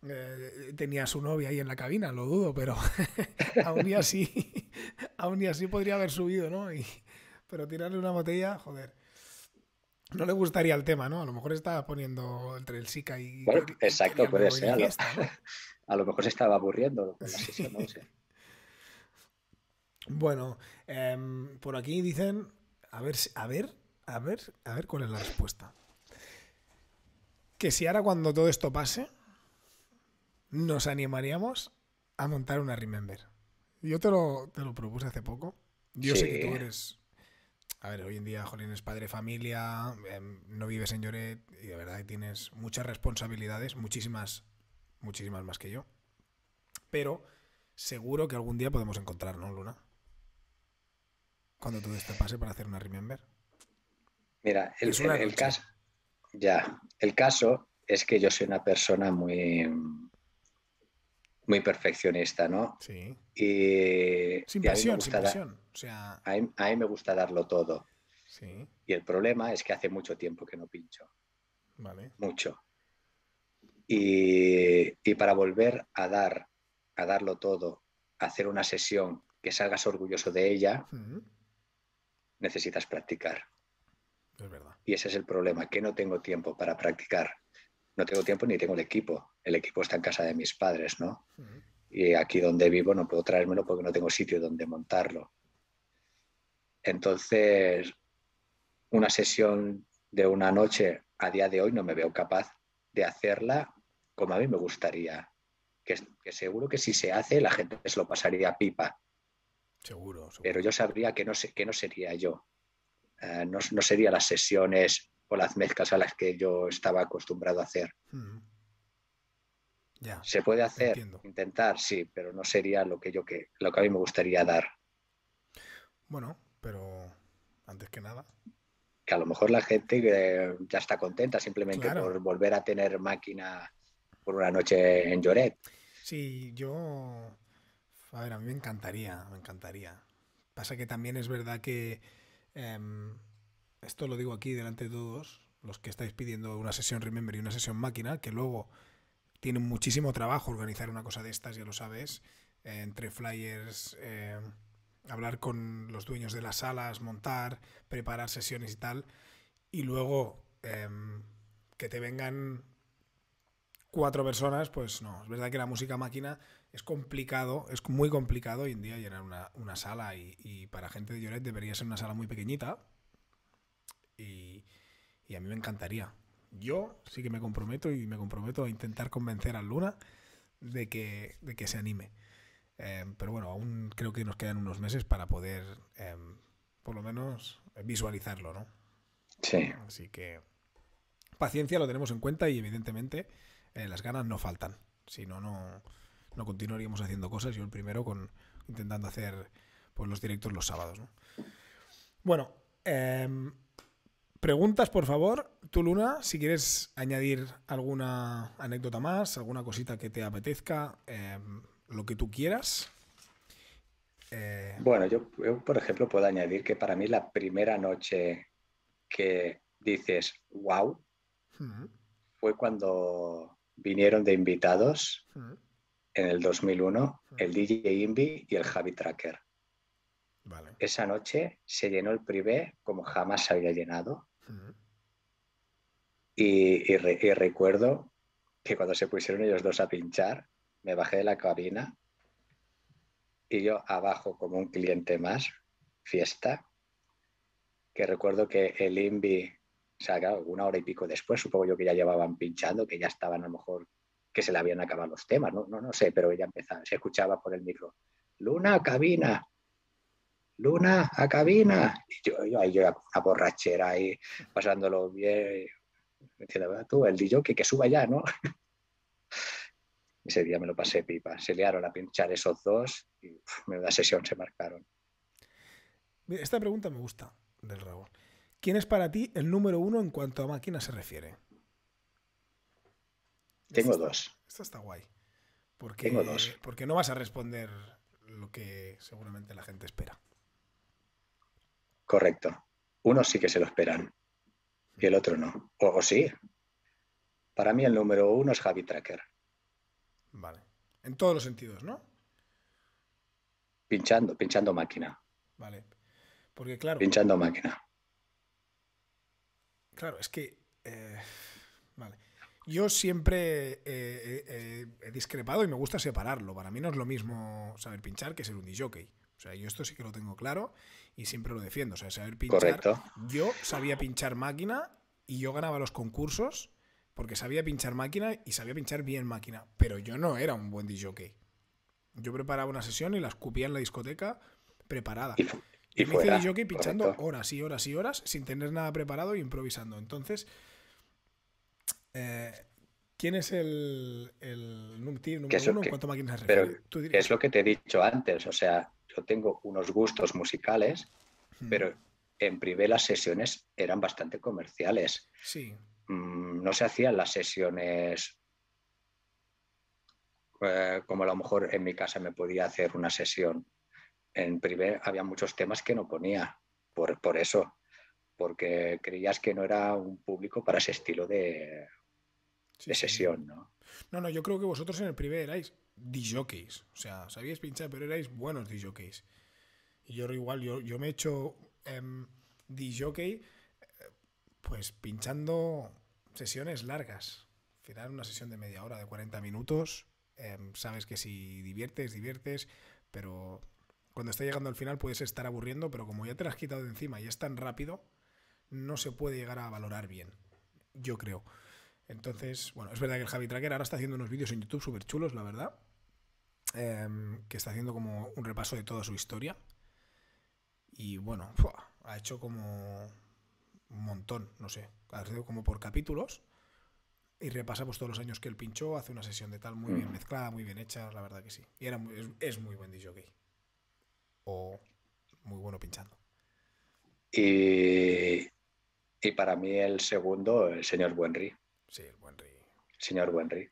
eh, tenía a su novia ahí en la cabina, lo dudo, pero aún y así, aún y así podría haber subido, ¿no? Y, pero tirarle una botella, joder. No le gustaría el tema, ¿no? A lo mejor estaba poniendo entre el SICA y. Bueno, exacto, puede ser. A lo, mejor se estaba aburriendo con la sesión, no sé. Bueno, em, por aquí dicen. A ver, a ver, a ver, a ver cuál es la respuesta. Que si ahora cuando todo esto pase, nos animaríamos a montar una Remember. Yo te lo, te lo propuse hace poco. Yo sé que tú eres. A ver, hoy en día, Jolín es padre familia, em, no vives en Lloret y de verdad tienes muchas responsabilidades, muchísimas, muchísimas más que yo. Pero seguro que algún día podemos encontrarnos, Luna? Cuando todo esto pase para hacer una Remember. Mira, el, el caso. Ya, el caso es que yo soy una persona muy muy perfeccionista, ¿no? Sí. Y, sin pasión, sin pasión. O sea... A mí, a mí me gusta darlo todo. Sí, Y el problema es que hace mucho tiempo que no pincho. vale. Mucho. Y, y para volver a dar, a darlo todo, a hacer una sesión que salgas orgulloso de ella, necesitas practicar. Es verdad. Y ese es el problema, que no tengo tiempo para practicar. No tengo tiempo ni tengo el equipo. El equipo está en casa de mis padres, ¿no? Y aquí donde vivo no puedo traérmelo porque no tengo sitio donde montarlo. Entonces, una sesión de una noche a día de hoy no me veo capaz de hacerla como a mí me gustaría. Que, que seguro que si se hace la gente se lo pasaría pipa, Seguro, seguro. pero yo sabría que no, que no sería yo. Eh, no, no sería las sesiones o las mezclas a las que yo estaba acostumbrado a hacer. Ujú. Ya. Se puede hacer, Entiendo. intentar, sí, pero no sería lo que yo que lo que a mí me gustaría dar. Bueno, pero antes que nada. Que a lo mejor la gente eh, ya está contenta simplemente Claro. por volver a tener máquina por una noche en Lloret. Sí, yo. A ver, a mí me encantaría, me encantaría. Pasa que también es verdad que. em, esto lo digo aquí delante de todos, los que estáis pidiendo una sesión Remember y una sesión máquina, que luego tiene muchísimo trabajo organizar una cosa de estas, ya lo sabes, eh, entre flyers, eh, hablar con los dueños de las salas, montar, preparar sesiones y tal, y luego em, que te vengan cuatro personas, pues no, es verdad que la música máquina es complicado, es muy complicado hoy en día llenar una, una sala y, y para gente de Lloret debería ser una sala muy pequeñita y, y a mí me encantaría. Yo sí que me comprometo y me comprometo a intentar convencer a Luna de que, de que se anime. Eh, pero bueno, aún creo que nos quedan unos meses para poder, eh, por lo menos, visualizarlo, ¿no? Sí, Así que paciencia lo tenemos en cuenta y evidentemente eh, las ganas no faltan. Si no, no, no continuaríamos haciendo cosas. Yo el primero con intentando hacer pues, los directos los sábados. ¿no? Bueno, em, preguntas por favor. Tú, Luna, si quieres añadir alguna anécdota más, alguna cosita que te apetezca, em, lo que tú quieras. Eh, Bueno, yo, yo, por ejemplo, puedo añadir que para mí la primera noche que dices, wow, mm, fue cuando vinieron de invitados mm, en el 2001 el DJ Invi y el Javi Tracker. vale. Esa noche se llenó el privé como jamás se había llenado mm, y, y re- y recuerdo que cuando se pusieron ellos dos a pinchar, me bajé de la cabina y yo abajo como un cliente más, fiesta, que recuerdo que el Invi, o sea, claro, una hora y pico después, supongo yo que ya llevaban pinchando, que ya estaban a lo mejor, que se le habían acabado los temas, no, no, no sé, pero ella empezaba, se escuchaba por el micro, Luna, cabina, Luna, a cabina. Y yo, yo yo una borrachera ahí, pasándolo bien, diciendo, "Ah, tú, el DJ que, que suba ya, ¿no? Ese día me lo pasé pipa. Se liaron a pinchar esos dos y uf, menuda sesión se marcaron. Esta pregunta me gusta del Raúl. ¿Quién es para ti el número uno en cuanto a máquina se refiere? Tengo Esta dos. Esta está guay. Porque, Tengo dos. Porque no vas a responder lo que seguramente la gente espera. Correcto. Uno sí que se lo esperan y el otro no. O, o sí. Para mí el número uno es Javi Tracker. Vale. En todos los sentidos, ¿no? Pinchando, pinchando máquina. Vale. Porque claro, Pinchando máquina. claro, es que... eh, vale. Yo siempre eh, eh, he discrepado y me gusta separarlo. Para mí no es lo mismo saber pinchar que ser un DJ. O sea, yo esto sí que lo tengo claro y siempre lo defiendo. O sea, saber pinchar. Correcto. Yo sabía pinchar máquina y yo ganaba los concursos porque sabía pinchar máquina y sabía pinchar bien máquina. Pero yo no era un buen DJ. Yo preparaba una sesión y la escupía en la discoteca preparada. Y, y Yo me hice fuera. DJ pinchando correcto. horas y horas y horas sin tener nada preparado y improvisando. Entonces, eh, ¿quién es el, el número Que uno en cuanto a máquinas se refiere? Es lo que te he dicho antes. O sea, yo tengo unos gustos musicales, pero en privé las sesiones eran bastante comerciales. Sí, Mm, no se hacían las sesiones eh, como a lo mejor en mi casa me podía hacer una sesión en privé había muchos temas que no ponía, por, por eso, porque creías que no era un público para ese estilo de, de sesión, ¿no? No, no, yo creo que vosotros en el privé erais DJs. O sea, sabíais pinchar, pero erais buenos DJs. Y yo igual, yo, yo me he hecho eh, DJ pues pinchando sesiones largas. Al final una sesión de media hora, de 40 minutos. Em, sabes que si diviertes, diviertes, pero cuando está llegando al final puedes estar aburriendo, pero como ya te lo has quitado de encima y es tan rápido, no se puede llegar a valorar bien. Yo creo. Entonces, bueno, es verdad que el Javi Tracker ahora está haciendo unos vídeos en YouTube súper chulos, la verdad. Em, que está haciendo como un repaso de toda su historia. Y bueno, ha hecho como un montón, no sé, ha hecho como por capítulos. Y repasa pues, todos los años que él pinchó, hace una sesión de tal muy bien mm. mezclada, muy bien hecha, la verdad que sí. Y era, es, muy buen DJ. O muy bueno pinchando. Y, y para mí el segundo, el señor Buenry. Sí, el Buenry. Señor Buenry.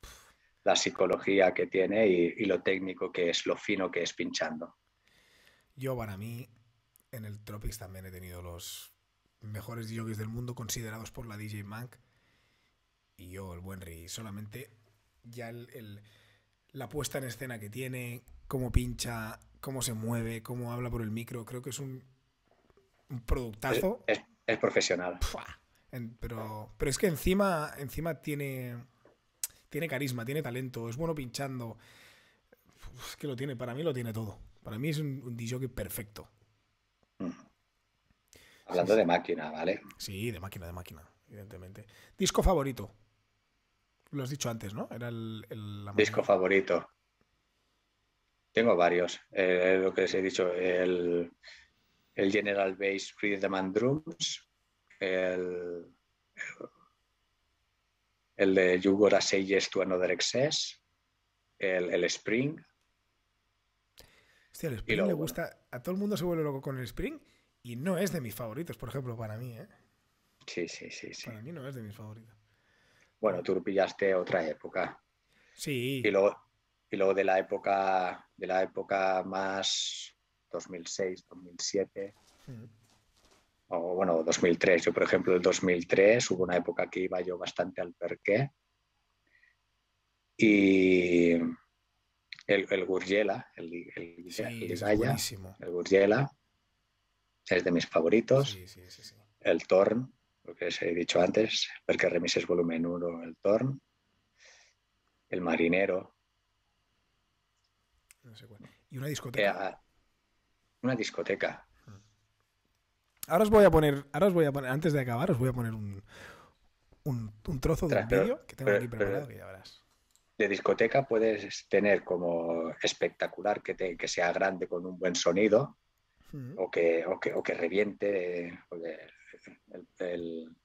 La psicología que tiene y, lo técnico que es, lo fino que es pinchando. Yo, para mí, en el Tropics también he tenido los mejores DJs del mundo considerados por la DJ Mank. Y yo, el Buenry, solamente ya el, la puesta en escena que tiene, cómo pincha, cómo se mueve, cómo habla por el micro, creo que es un, un productazo. Es, profesional pero, pero es que encima, encima tiene, tiene carisma, tiene talento, es bueno pinchando. Es que lo tiene, para mí lo tiene todo. Para mí es un, un perfecto. Mm. Hablando de máquina, ¿vale? Sí, de máquina, de máquina, evidentemente. Disco favorito. Lo has dicho antes, ¿no? Era el, disco favorito. Tengo varios. Eh, lo que les he dicho, el, el General Bass Rhythm and Drums, el, el de You Gotta Say Yes to Another Excess, el, el Spring. Hostia, el Spring le gusta. A todo el mundo se vuelve loco con el Spring y no es de mis favoritos, por ejemplo, para mí. ¿eh? Sí, sí, sí, sí. Para mí no es de mis favoritos. Bueno, tú pillaste otra época. Sí. Y luego, y luego de la época de la época más 2006, 2007 o bueno, 2003. Yo, por ejemplo, el 2003 hubo una época que iba yo bastante al perqué. Y el, el Gurgela, el, el, el, el Gurgela, es de mis favoritos. el Torn, lo que os he dicho antes, Perqué Remises Volumen 1, el Torn. El Marinero. ¿Y una discoteca? Eh, una discoteca. Ahora os voy a poner, ahora os voy a poner, antes de acabar, os voy a poner un, un, trozo de vídeo que tengo aquí preparado que ya verás. De discoteca puedes tener como espectacular que, te, que sea grande con un buen sonido o, que, o, que, o, que, reviente. el, el,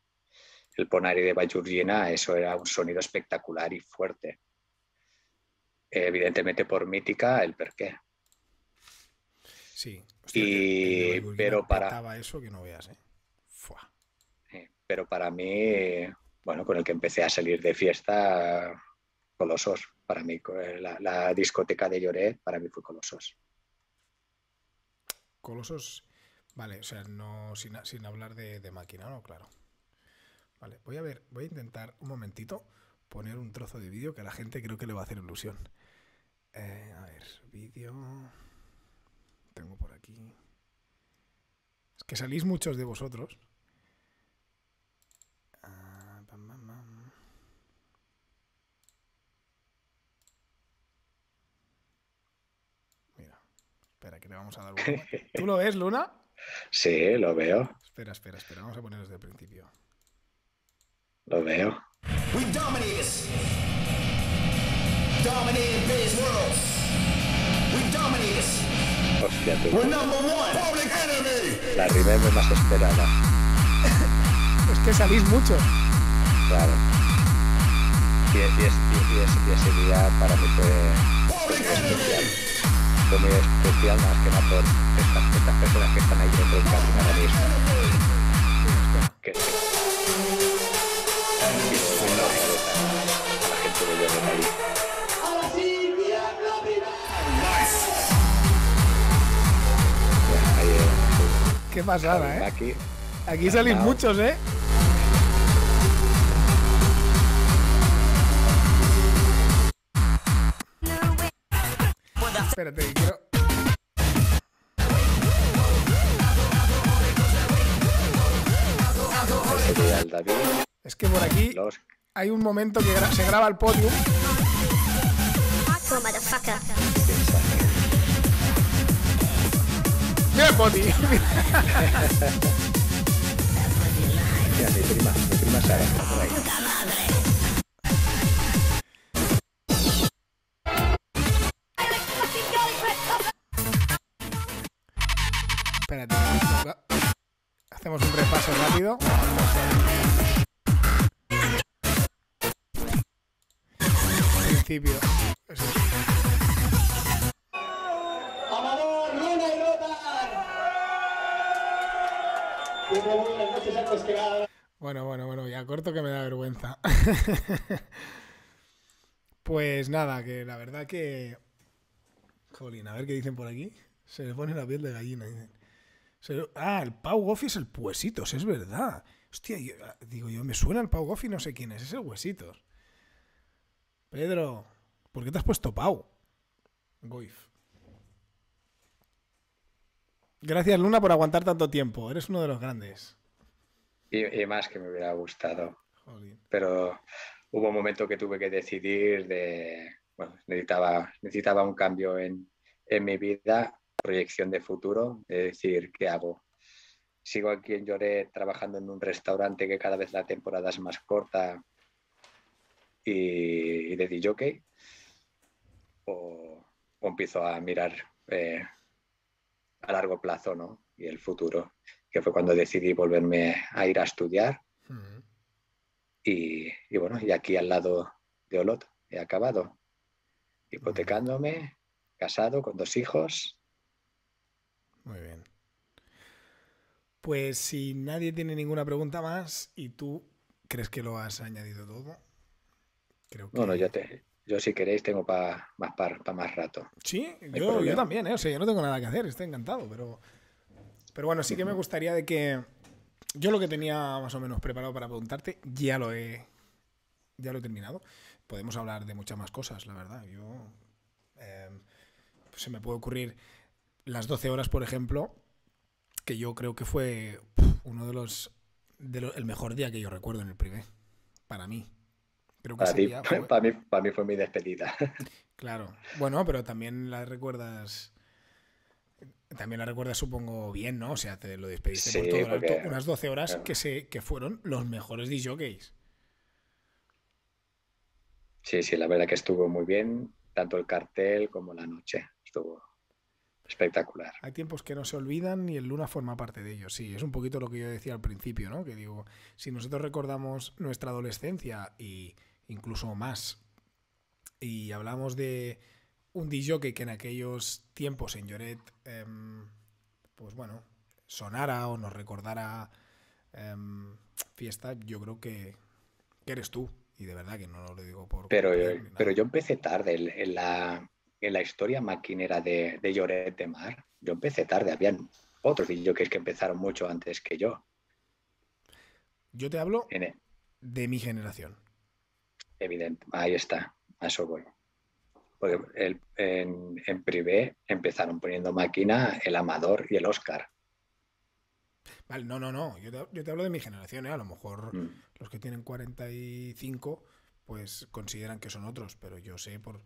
el, Ponari de Bajurgina, eso era un sonido espectacular y fuerte. Evidentemente por mítica, el perqué. Sí. Y, pero para... eso que no veas, ¿eh? pero para mí, bueno, con el que empecé a salir de fiesta, Colosos. Para mí, la, discoteca de Lloret, para mí fue Colosos. Colosos, vale, o sea, no sin, hablar de, máquina, ¿no? Claro. Vale, voy a ver, voy a intentar un momentito poner un trozo de vídeo que a la gente creo que le va a hacer ilusión. Eh, a ver, vídeo tengo por aquí. Es que salís muchos de vosotros. Ah, Mira, espera, que le vamos a dar un... ¿Tú lo ves, Luna? Sí, lo veo. Espera, espera, espera. Vamos a poner desde el principio. Lo veo. We dominate. Dominated world. We dominate. Hostia, tú. La remember más esperada. es que salís mucho. Claro. Y, y, y, y, ese día para mí fue, especial. Fue muy especial más que nada por estas, estas personas que están ahí dentro del camino ahora mismo. Que, Qué pasada, ¿eh? Aquí, Aquí salís muchos, ¿eh? Espérate, quiero... Es que por aquí hay un momento que se graba el podium. Mira podi. Mira, mi prima, mi prima Sara. Espérate, hacemos un repaso rápido. Principio. Bueno, bueno, bueno, ya corto que me da vergüenza. pues nada, que la verdad que. Jolín, a ver qué dicen por aquí. Se le pone la piel de gallina. Ah, el Pau Goffi es el Puesitos, es verdad. Hostia, ah, digo yo, me suena el Pau Goffi, no sé quién es, es el Huesitos. Pedro, ¿por qué te has puesto Pau? Goif. Gracias, Luna, por aguantar tanto tiempo. Eres uno de los grandes. Y, más que me hubiera gustado. Pero hubo un momento que tuve que decidir de. Bueno, necesitaba, necesitaba un cambio en, en mi vida proyección de futuro, es decir, ¿qué hago? ¿Sigo aquí en Lloret trabajando en un restaurante que cada vez la temporada es más corta y, de DJ? O, empiezo a mirar eh, a largo plazo ¿no? y el futuro, que fue cuando decidí volverme a ir a estudiar. y, y, bueno, y aquí al lado de Olot he acabado, hipotecándome, casado con dos hijos muy bien. Pues si nadie tiene ninguna pregunta más y tú crees que lo has añadido todo, creo que... Bueno, yo, te, yo si queréis tengo para más, para más rato. Sí, yo, yo, también, ¿eh? o sea, yo no tengo nada que hacer, estoy encantado, pero, pero bueno, sí que me gustaría de que yo lo que tenía más o menos preparado para preguntarte ya lo he, ya lo he terminado. Podemos hablar de muchas más cosas, la verdad. Yo eh, se me puede ocurrir las 12 horas, por ejemplo, que yo creo que fue uno de los, el mejor día que yo recuerdo en el privé, para mí. Creo que para, mí, para mí fue mi despedida. Claro. Bueno, pero también la recuerdas. También la recuerdas, supongo, bien, ¿no? O sea, te lo despediste por todo el alto. Unas 12 horas que, se, que fueron los mejores DJs. Sí, sí, la verdad que estuvo muy bien, tanto el cartel como la noche. Estuvo, Espectacular. Hay tiempos que no se olvidan y el Luna forma parte de ellos. Sí, es un poquito lo que yo decía al principio, ¿no? Que digo, si nosotros recordamos nuestra adolescencia y incluso más, y hablamos de un DJ que en aquellos tiempos en Lloret, em, pues bueno, sonara o nos recordara em, fiesta, yo creo que, eres tú. Y de verdad que no lo digo por... Pero, pero yo empecé tarde en la en la historia maquinera de, de Lloret de Mar, yo empecé tarde, habían otros DJs que empezaron mucho antes que yo. Yo te hablo e- de mi generación. Evidente, ahí está, a eso voy. Porque en, en privé empezaron poniendo máquina el Amador y el Oscar. Vale, no, no, no. Yo te, hablo de mi generación, ¿eh? A lo mejor mm. los que tienen 45, pues consideran que son otros, pero yo sé por,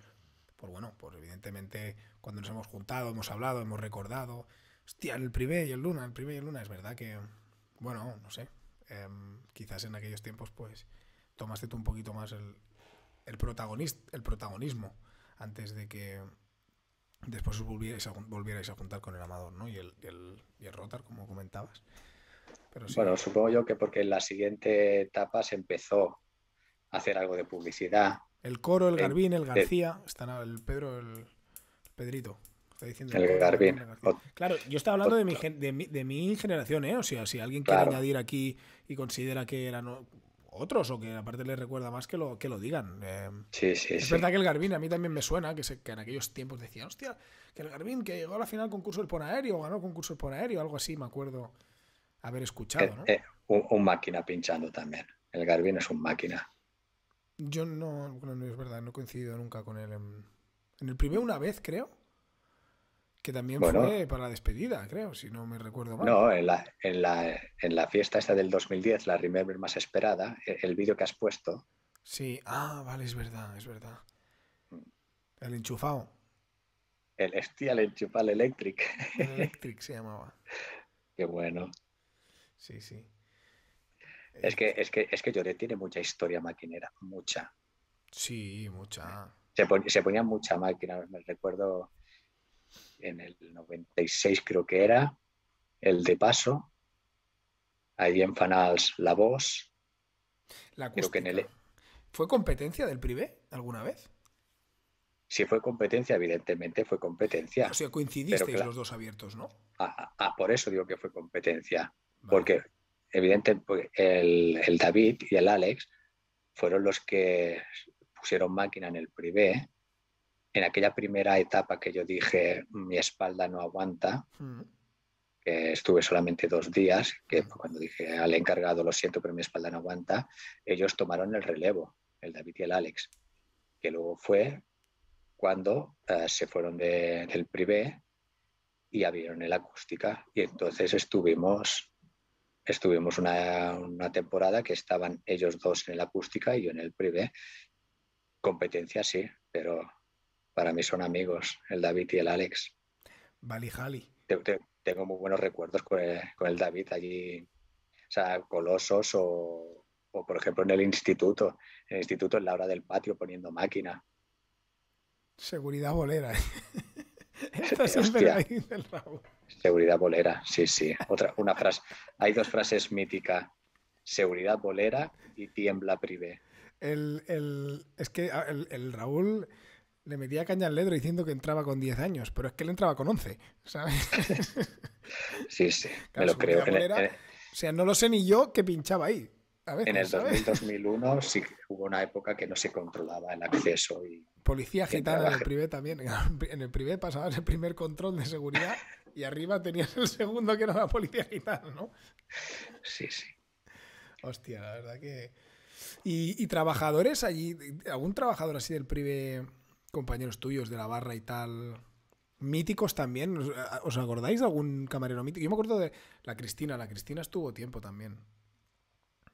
por bueno, pues evidentemente cuando nos hemos juntado, hemos hablado, hemos recordado. Hostia, el privé y el luna, el privé y el luna, es verdad que, bueno, no sé, em, quizás en aquellos tiempos pues tomaste tú un poquito más el, el, protagonista, el protagonismo antes de que después os volvierais a, volvierais a juntar con el Amador, ¿no? Y el, y el, y el Rotar, como comentabas. Pero Bueno, supongo yo que porque en la siguiente etapa se empezó a hacer algo de publicidad, el Coro, el Garbín, el García, están el Pedro, el Pedrito. Está diciendo el, Garbín. Claro, yo estaba hablando de mi, de mi, generación, ¿eh? O sea, si alguien quiere añadir aquí y considera que eran otros, o que aparte les recuerda más que lo, que lo digan. Eh, sí, sí, es verdad que el Garbín a mí también me suena, que, se, que en aquellos tiempos decían, hostia, que el Garbín que llegó a la final concurso del Pon Aéreo, ganó concurso del Pon Aéreo, algo así, me acuerdo haber escuchado. ¿no? Eh, un, máquina pinchando también. El Garbín es un máquina. Yo no, no, es verdad, no he coincidido nunca con él. En, en el primer una vez, creo. Que también fue para la despedida, creo, si no me recuerdo mal. No, en la, en la, en la fiesta esta del 2010, la Remember más esperada, e, el, vídeo que has puesto. Sí, ah, vale, es verdad, es verdad. Mm. El enchufado. El Estial Enchufal Electric. El Electric se llamaba. Qué bueno. Sí, sí. Es que, es que, es que Lloret tiene mucha historia maquinera, mucha. Sí, mucha. Se, se ponía mucha máquina, me recuerdo en el 96 creo que era, el de paso, ahí en Fanals La Voz. La creo que en el... ¿Fue competencia del privé alguna vez? Si fue competencia, evidentemente fue competencia. O sea, coincidisteis los dos abiertos, ¿no? Ah, ah, ah, por eso digo que fue competencia. Porque, evidentemente, pues, el, el, David y el Alex fueron los que pusieron máquina en el privé en aquella primera etapa que yo dije mi espalda no aguanta, mm. que estuve solamente dos días, que mm. cuando dije al encargado lo siento pero mi espalda no aguanta, ellos tomaron el relevo, el David y el Alex, que luego fue cuando eh, se fueron del privé y abrieron el acústica y entonces estuvimos estuvimos una, una, temporada que estaban ellos dos en el acústica y yo en el privé competencia sí pero para mí son amigos, el David y el Alex. Vali Jali. Tengo muy buenos recuerdos con el, David allí, o sea, colosos o, por ejemplo en el instituto, en el instituto en la hora del patio poniendo máquina. Seguridad bolera. Esta siempre ahí del Seguridad bolera, sí, sí. Otra, una frase. Hay dos frases míticas. Seguridad bolera y tiembla privé. El, es que ah, el Raúl le metía caña al ledro diciendo que entraba con 10 años, pero es que él entraba con 11, ¿sabes? Sí, sí, me lo creo. o sea, no lo sé ni yo que pinchaba ahí. en el 2001 sí hubo una época que no se controlaba el acceso. y Policía gitana en el privé también. En el privé pasabas el primer control de seguridad y arriba tenías el segundo que era la policía gitana, ¿no? Sí, sí. Hostia, la verdad que... ¿Y, y trabajadores allí? ¿Algún trabajador así del privé compañeros tuyos de la barra y tal, míticos también. ¿Os acordáis de algún camarero mítico? Yo me acuerdo de la Cristina. La Cristina estuvo tiempo también.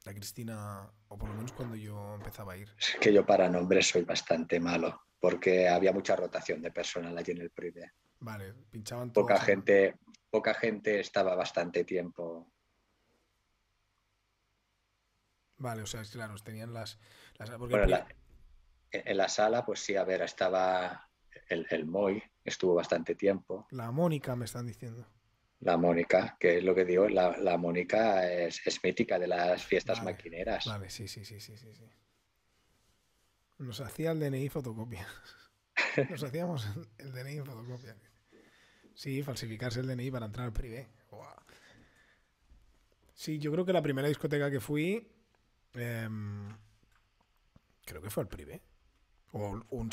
La Cristina, o por lo menos cuando yo empezaba a ir. Es que yo para nombres soy bastante malo, porque había mucha rotación de personal allí en el privé. Vale, pinchaban Poca gente, poca gente estaba bastante tiempo. Vale, o sea, claro, tenían las... en la sala, pues sí, a ver, estaba el, el Moy, estuvo bastante tiempo. La Mónica, me están diciendo. La Mónica, que es lo que digo, la, la Mónica es, mítica de las fiestas maquineras. Vale, sí, sí, sí, sí, sí. Nos hacía el DNI fotocopia. Nos hacíamos el DNI fotocopia. Sí, falsificarse el DNI para entrar al privé. Sí, yo creo que la primera discoteca que fui, em, creo que fue el privé. O un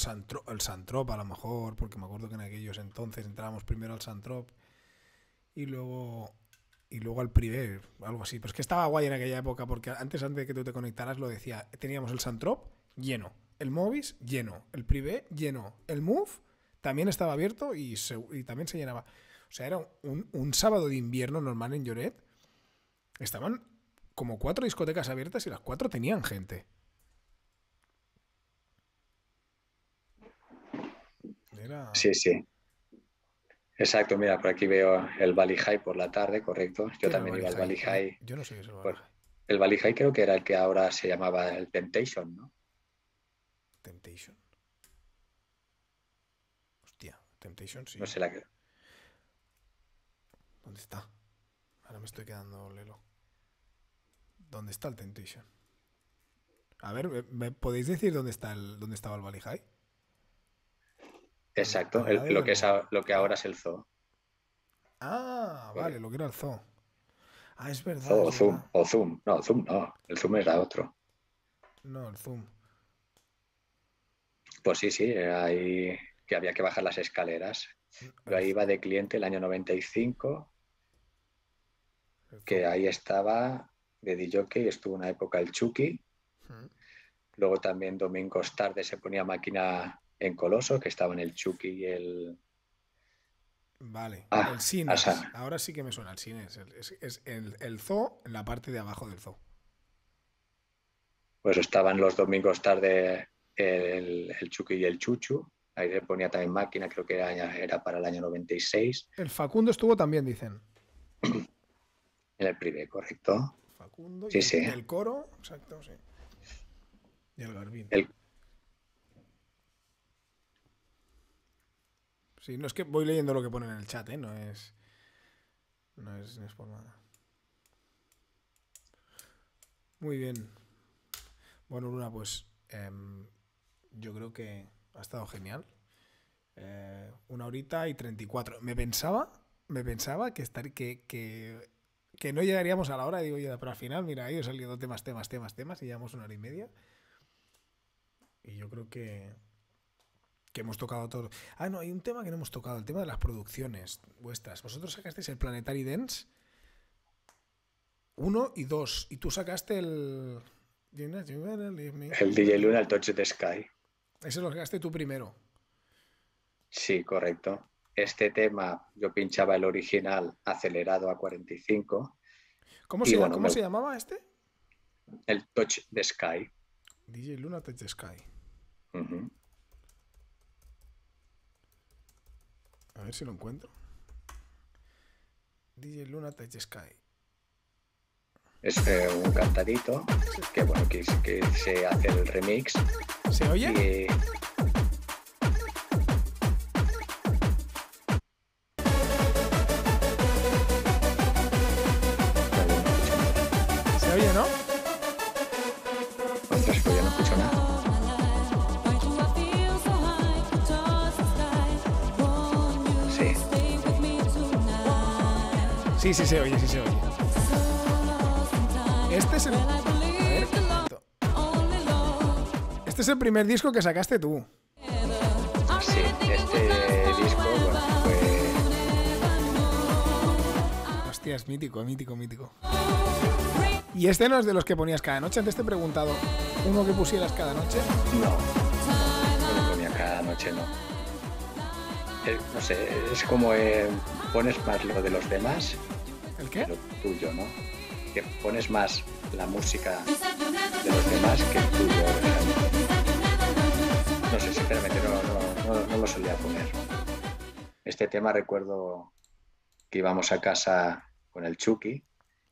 el Santrop a lo mejor, porque me acuerdo que en aquellos entonces entrábamos primero al Santrop y luego y luego al privé, algo así. Pero es que estaba guay en aquella época porque antes, antes de que tú te conectaras, lo decía, teníamos el Santrop lleno, el Movis lleno, el privé lleno, el Move también estaba abierto y, y también se llenaba. O sea, era un, un sábado de invierno normal en Lloret. Estaban como cuatro discotecas abiertas y las cuatro tenían gente. Sí, sí. Exacto, mira, por aquí veo el Valley High por la tarde, correcto. Yo también iba al Valley High. Yo no sé eso. el Valley High creo que era el que ahora se llamaba el Temptation, ¿no? Temptation. Hostia, Temptation sí. No sé la que. ¿Dónde está? Ahora me estoy quedando lelo. ¿Dónde está el Temptation? A ver, ¿me podéis decir dónde está el dónde estaba el Valley High? Exacto, lo, que es lo que ahora es el zoo. Ah, vale, lo que era el zoo. Ah, es verdad. o Zoom, o Zoom. No, Zoom no, el Zoom era otro. No, el Zoom. Pues sí, sí, ahí que había que bajar las escaleras. Yo ahí iba de cliente el año 95, que ahí estaba de DJ, estuvo una época el Chucky. Luego también domingos tarde se ponía máquina en Coloso, que estaba en el Chucky y el... Vale, ah, el cine. Ahora sí que me suena el cine. Es, el, el zoo en la parte de abajo del zoo. Pues estaban los domingos tarde el, el Chucky y el Chuchu. Ahí se ponía también máquina, creo que era, era para el año 96. El Facundo estuvo también, dicen. En el privé, correcto. Facundo y el, coro, exacto, sí. Y el Garbín. Sí, no es que voy leyendo lo que ponen en el chat, ¿eh? No es. No es, no es por nada. Muy bien. Bueno, Luna, pues em, yo creo que ha estado genial. Eh, una horita y 34. Me pensaba, me pensaba que, estar, que, que, que, no llegaríamos a la hora. Digo, ya, pero al final, mira, ahí he salido temas, temas, temas, temas y llevamos una hora y media. Y yo creo que, que hemos tocado todo. Ah, no, hay un tema que no hemos tocado, el tema de las producciones vuestras. Vosotros sacasteis el Planetary Dance 1 y 2, y tú sacaste el... El DJ Luna, el Touch the Sky. Ese lo sacaste tú primero. Sí, correcto. Este tema yo pinchaba el original acelerado a 45. ¿Cómo, se, ¿cómo se llamaba este? El Touch the Sky. DJ Luna Touch the Sky. A ver si lo encuentro. DJ Luna Touch Sky. Es eh, un cantadito que bueno que, que se hace el remix ¿Se oye? ¿Se Sí, sí se oye, sí se oye. Este es el... Este es el primer disco que sacaste tú. Sí, este disco, bueno, fue. Hostias, mítico, mítico, mítico. ¿Y este no es de los que ponías cada noche? Antes te he preguntado, ¿uno que pusieras cada noche? No, no ponía cada noche, no. Eh, no sé, es como eh, pones más lo de los demás. ¿El qué? Lo tuyo, ¿no? Que pones más la música de los demás que el tuyo. No sé, sinceramente no, lo solía poner. Este tema recuerdo que íbamos a casa con el Chucky,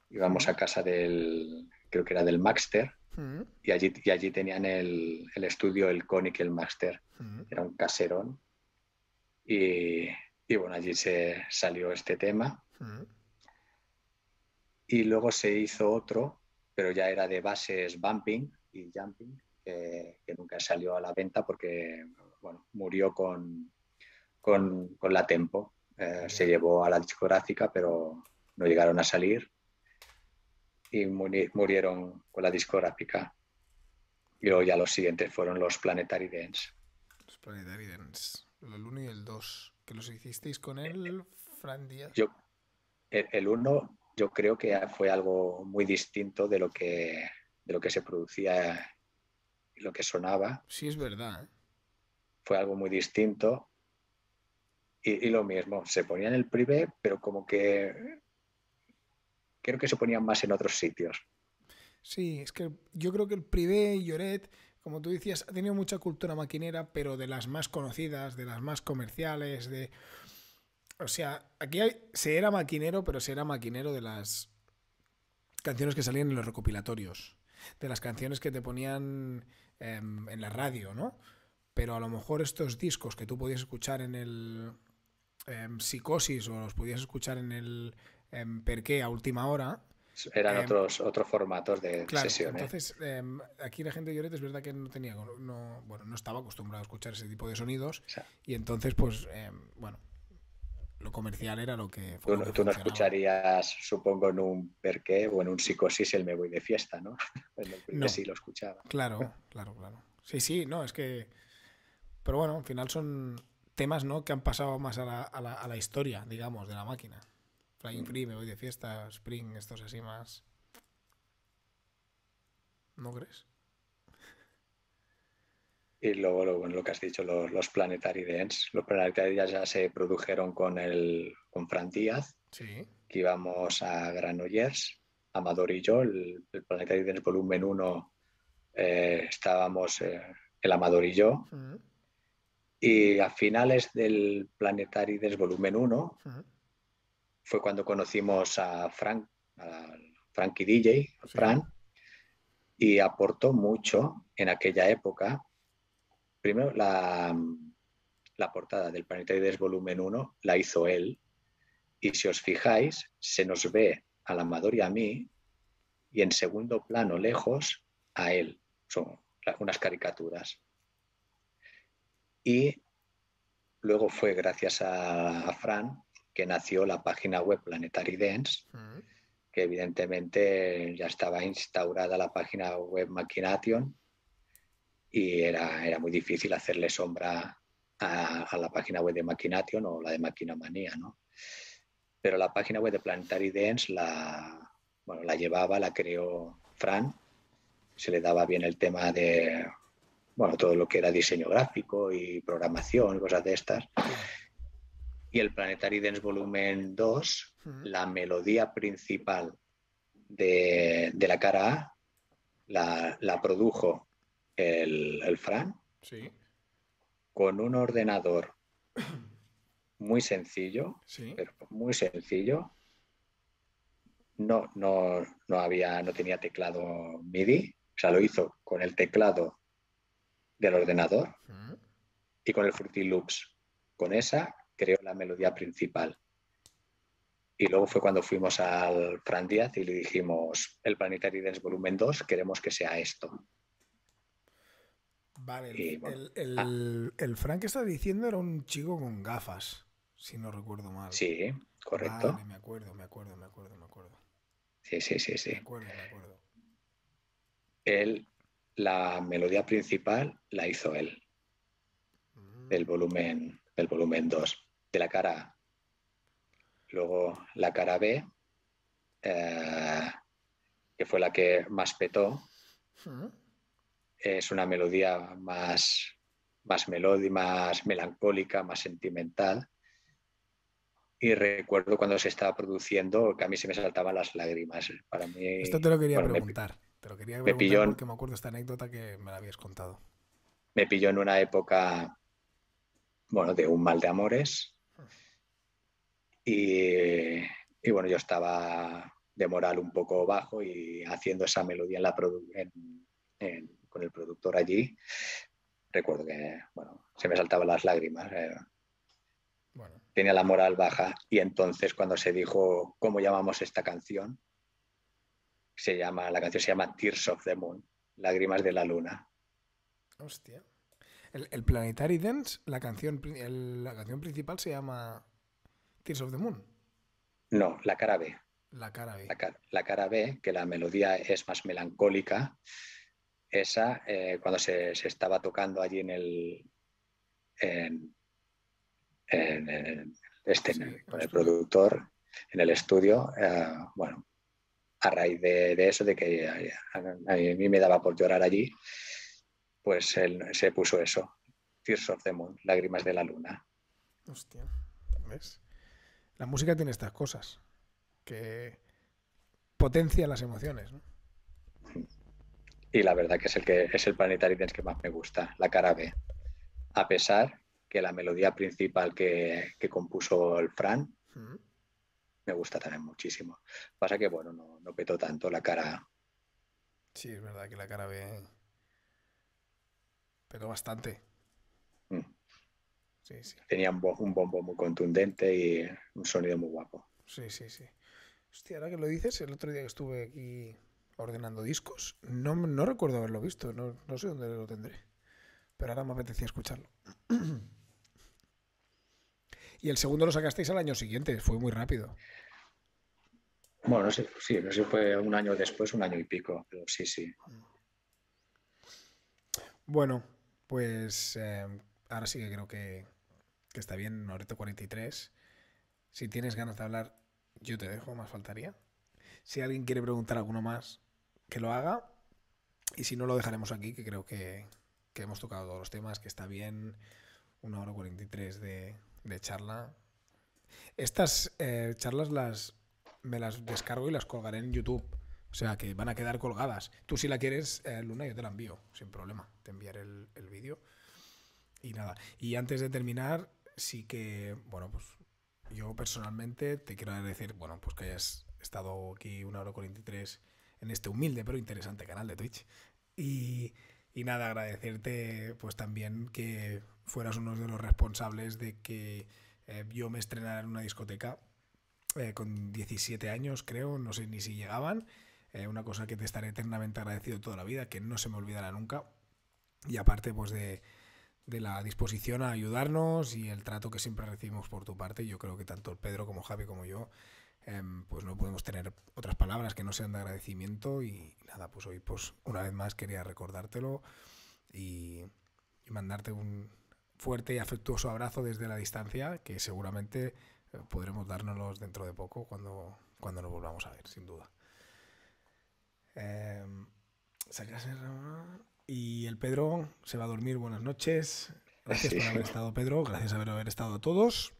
íbamos a casa del, creo que era del Maxter, mm. y, allí, y allí tenían el, estudio, el Conic y el Maxter. Mm. Era un caserón. Y, bueno, allí se salió este tema. Mm. Y luego se hizo otro, pero ya era de bases bumping y jumping, que, nunca salió a la venta porque bueno, murió con, con, la Tempo. Eh, se llevó a la discográfica, pero no llegaron a salir y murieron con la discográfica. Y luego ya los siguientes fueron los Planetary Dance. Los Planetary Dance, el 1 y el 2, que los hicisteis con él, Fran Díaz. Yo, el 1 yo creo que fue algo muy distinto de lo que, de lo que se producía lo que sonaba. Sí, es verdad. ¿eh? Fue algo muy distinto. Y, lo mismo, se ponía en el privé, pero como que creo que se ponían más en otros sitios. Sí, es que yo creo que el privé y Lloret, como tú decías, ha tenido mucha cultura maquinera, pero de las más conocidas, de las más comerciales, de... O sea, aquí se era maquinero, pero se era maquinero de las canciones que salían en los recopilatorios, de las canciones que te ponían Em, en la radio, ¿no? Pero a lo mejor estos discos que tú podías escuchar en el em, Psicosis o los podías escuchar en el em, Perqué a última hora. Eran otros, otros formatos de claro, sesión. Entonces, aquí la gente de Lloret es verdad que no tenía, no, bueno, no estaba acostumbrado a escuchar ese tipo de sonidos. Y entonces, pues, bueno, lo comercial era lo que... Tú, no, tú no escucharías, supongo, en un perqué o en un psicosis el me voy de fiesta, ¿no? En el no. sí lo escuchaba. Claro, claro, claro. Sí, sí, no, es que... Pero bueno, al final son temas ¿no? que han pasado más a la, a la, a la historia, digamos, de la máquina. Flying Free, me voy de fiesta, Spring, estos así más... ¿No crees? Y luego lo, lo que has dicho, los, los Planetary Dance. Los Planetary Dance ya se produjeron con, el, con Fran Díaz, sí. que íbamos a Granollers, Amador y yo. El, el Planetary Dance Volumen 1 eh, estábamos eh, el Amador y yo. Uh -huh. Y a finales del Planetary Dance Volumen 1 uh -huh. fue cuando conocimos a Frank, a Frankie DJ, a Fran, sí. y aportó mucho en aquella época primero la, la portada del Planetary Volumen 1 la hizo él. Y si os fijáis, se nos ve al Amador y a mí, y en segundo plano, lejos, a él. Son unas caricaturas. Y luego fue gracias a, a Fran que nació la página web Planetary Dance, -huh. que evidentemente ya estaba instaurada la página web Machination y era, era muy difícil hacerle sombra a, a, la página web de Machination o la de Máquina Manía, ¿no? Pero la página web de Planetary Dance la, bueno, la llevaba, la creó Fran, se le daba bien el tema de, bueno, todo lo que era diseño gráfico y programación, cosas de estas. Y el Planetary Dance Volumen 2, uh -huh. la melodía principal de, de la cara A, la, la produjo el, el Fran sí. con un ordenador muy sencillo, sí. pero muy sencillo. No, no, no, había, no tenía teclado MIDI, o sea, lo hizo con el teclado del ordenador uh -huh. y con el Fruity Loops. Con esa creó la melodía principal. Y luego fue cuando fuimos al Fran Díaz y le dijimos, el Planetary Dance Volumen 2, queremos que sea esto. Vale, bueno, el, el, ah. el, Frank que está diciendo era un chico con gafas, si no recuerdo mal. Sí, correcto. Vale, me acuerdo, me acuerdo, me acuerdo, me acuerdo. Sí, sí, sí, sí. Me acuerdo, me acuerdo. Él, la melodía principal la hizo él. Mm. Del volumen, del volumen 2, de la cara A. Luego la cara B, eh, que fue la que más petó. Mm es una melodía más, más melódica, más melancólica, más sentimental. Y recuerdo cuando se estaba produciendo que a mí se me saltaban las lágrimas. Para mí, Esto te lo quería bueno, preguntar. Me, te lo quería preguntar me pilló, porque me acuerdo esta anécdota que me la habías contado. Me pilló en una época, bueno, de un mal de amores. Y, y bueno, yo estaba de moral un poco bajo y haciendo esa melodía en la en, en, con el productor allí, recuerdo que, bueno, se me saltaban las lágrimas. Eh, bueno. Tenía la moral baja y entonces cuando se dijo cómo llamamos esta canción, se llama, la canción se llama Tears of the Moon, Lágrimas de la Luna. Hostia. El, el Planetary Dance, la canción, el, la canción principal se llama Tears of the Moon. No, la cara B. La cara B. La, la cara B, que la melodía es más melancólica esa, eh, cuando se, se, estaba tocando allí en el, en, en, en este, sí, con el productor, en el estudio, eh, bueno, a raíz de, de, eso, de que a, a, mí me daba por llorar allí, pues él, se puso eso, Tears of the Moon, Lágrimas de la Luna. Hostia, ¿ves? La música tiene estas cosas, que potencia las emociones, ¿no? Y la verdad que es el que es el Planetary Dance que más me gusta, la cara B. A pesar que la melodía principal que, que compuso el Fran me gusta también muchísimo. Pasa que bueno, no, no petó tanto la cara A. Sí, es verdad que la cara B petó bastante. Mm. Sí, sí. Tenía un, un bombo muy contundente y un sonido muy guapo. Sí, sí, sí. Hostia, ahora que lo dices, el otro día que estuve aquí ordenando discos. No, no recuerdo haberlo visto, no, no, sé dónde lo tendré. Pero ahora me apetecía escucharlo. Y el segundo lo sacasteis al año siguiente, fue muy rápido. Bueno, no sé, sí, no sé si fue un año después, un año y pico, pero sí, sí. Bueno, pues eh, ahora sí que creo que, que está bien, Noreto 43. Si tienes ganas de hablar, yo te dejo, más faltaría. Si alguien quiere preguntar alguno más, que lo haga. Y si no, lo dejaremos aquí, que creo que, que hemos tocado todos los temas, que está bien. Una hora 43 de, de charla. Estas eh, charlas las me las descargo y las colgaré en YouTube. O sea que van a quedar colgadas. Tú si la quieres, eh, Luna, yo te la envío, sin problema. Te enviaré el, el vídeo. Y nada. Y antes de terminar, sí que, bueno, pues yo personalmente te quiero agradecer, bueno, pues que hayas estado aquí una hora 43 en este humilde pero interesante canal de Twitch. Y, y nada, agradecerte pues también que fueras uno de los responsables de que eh, yo me estrenara en una discoteca eh, con 17 años, creo, no sé ni si llegaban. Eh, una cosa que te estaré eternamente agradecido toda la vida, que no se me olvidará nunca. Y aparte, pues de, de la disposición a ayudarnos y el trato que siempre recibimos por tu parte, yo creo que tanto Pedro como Javi como yo, em, pues no podemos tener otras palabras que no sean de agradecimiento. Y nada, pues hoy, pues una vez más quería recordártelo y, y mandarte un fuerte y afectuoso abrazo desde la distancia, que seguramente eh, podremos dárnoslos dentro de poco cuando, cuando nos volvamos a ver, sin duda. Eh, y el Pedro se va a dormir. Buenas noches. Gracias por haber estado, Pedro. Gracias por haber estado a todos.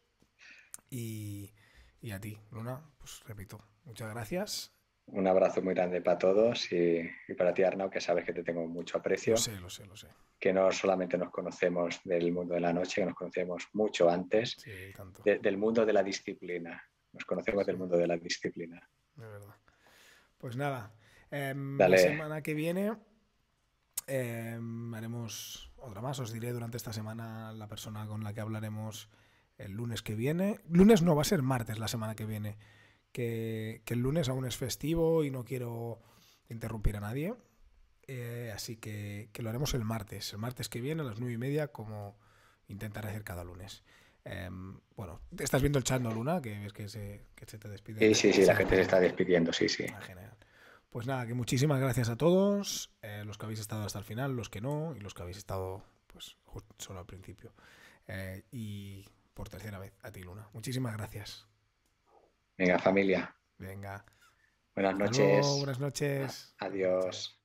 Y, y a ti, Luna, pues repito, muchas gracias. Un abrazo muy grande para todos y, y para ti, Arnau, que sabes que te tengo mucho aprecio. Lo sé, lo sé, lo sé. Que no solamente nos conocemos del mundo de la noche, que nos conocemos mucho antes Sí, tanto. de- del mundo de la disciplina. Nos conocemos del mundo de la disciplina. De verdad. Pues nada, Dale. la semana que viene em, haremos otra más. Os diré durante esta semana la persona con la que hablaremos el lunes que viene. Lunes no, va a ser martes la semana que viene. Que, que el lunes aún es festivo y no quiero interrumpir a nadie. Eh, así que, que lo haremos el martes. El martes que viene a las nueve y media, como intentaré hacer cada lunes. Em, bueno, estás viendo el chat, ¿no, Luna? Que ves que se, que se te despide. Sí, sí, sí, la gente se está despidiendo, sí, sí. Ah, genial. Pues nada, que muchísimas gracias a todos, eh, los que habéis estado hasta el final, los que no, y los que habéis estado pues solo al principio. Eh, y por tercera vez, a ti, Luna. Muchísimas gracias. Venga, familia. Venga. Buenas noches. luego, buenas noches. Adiós.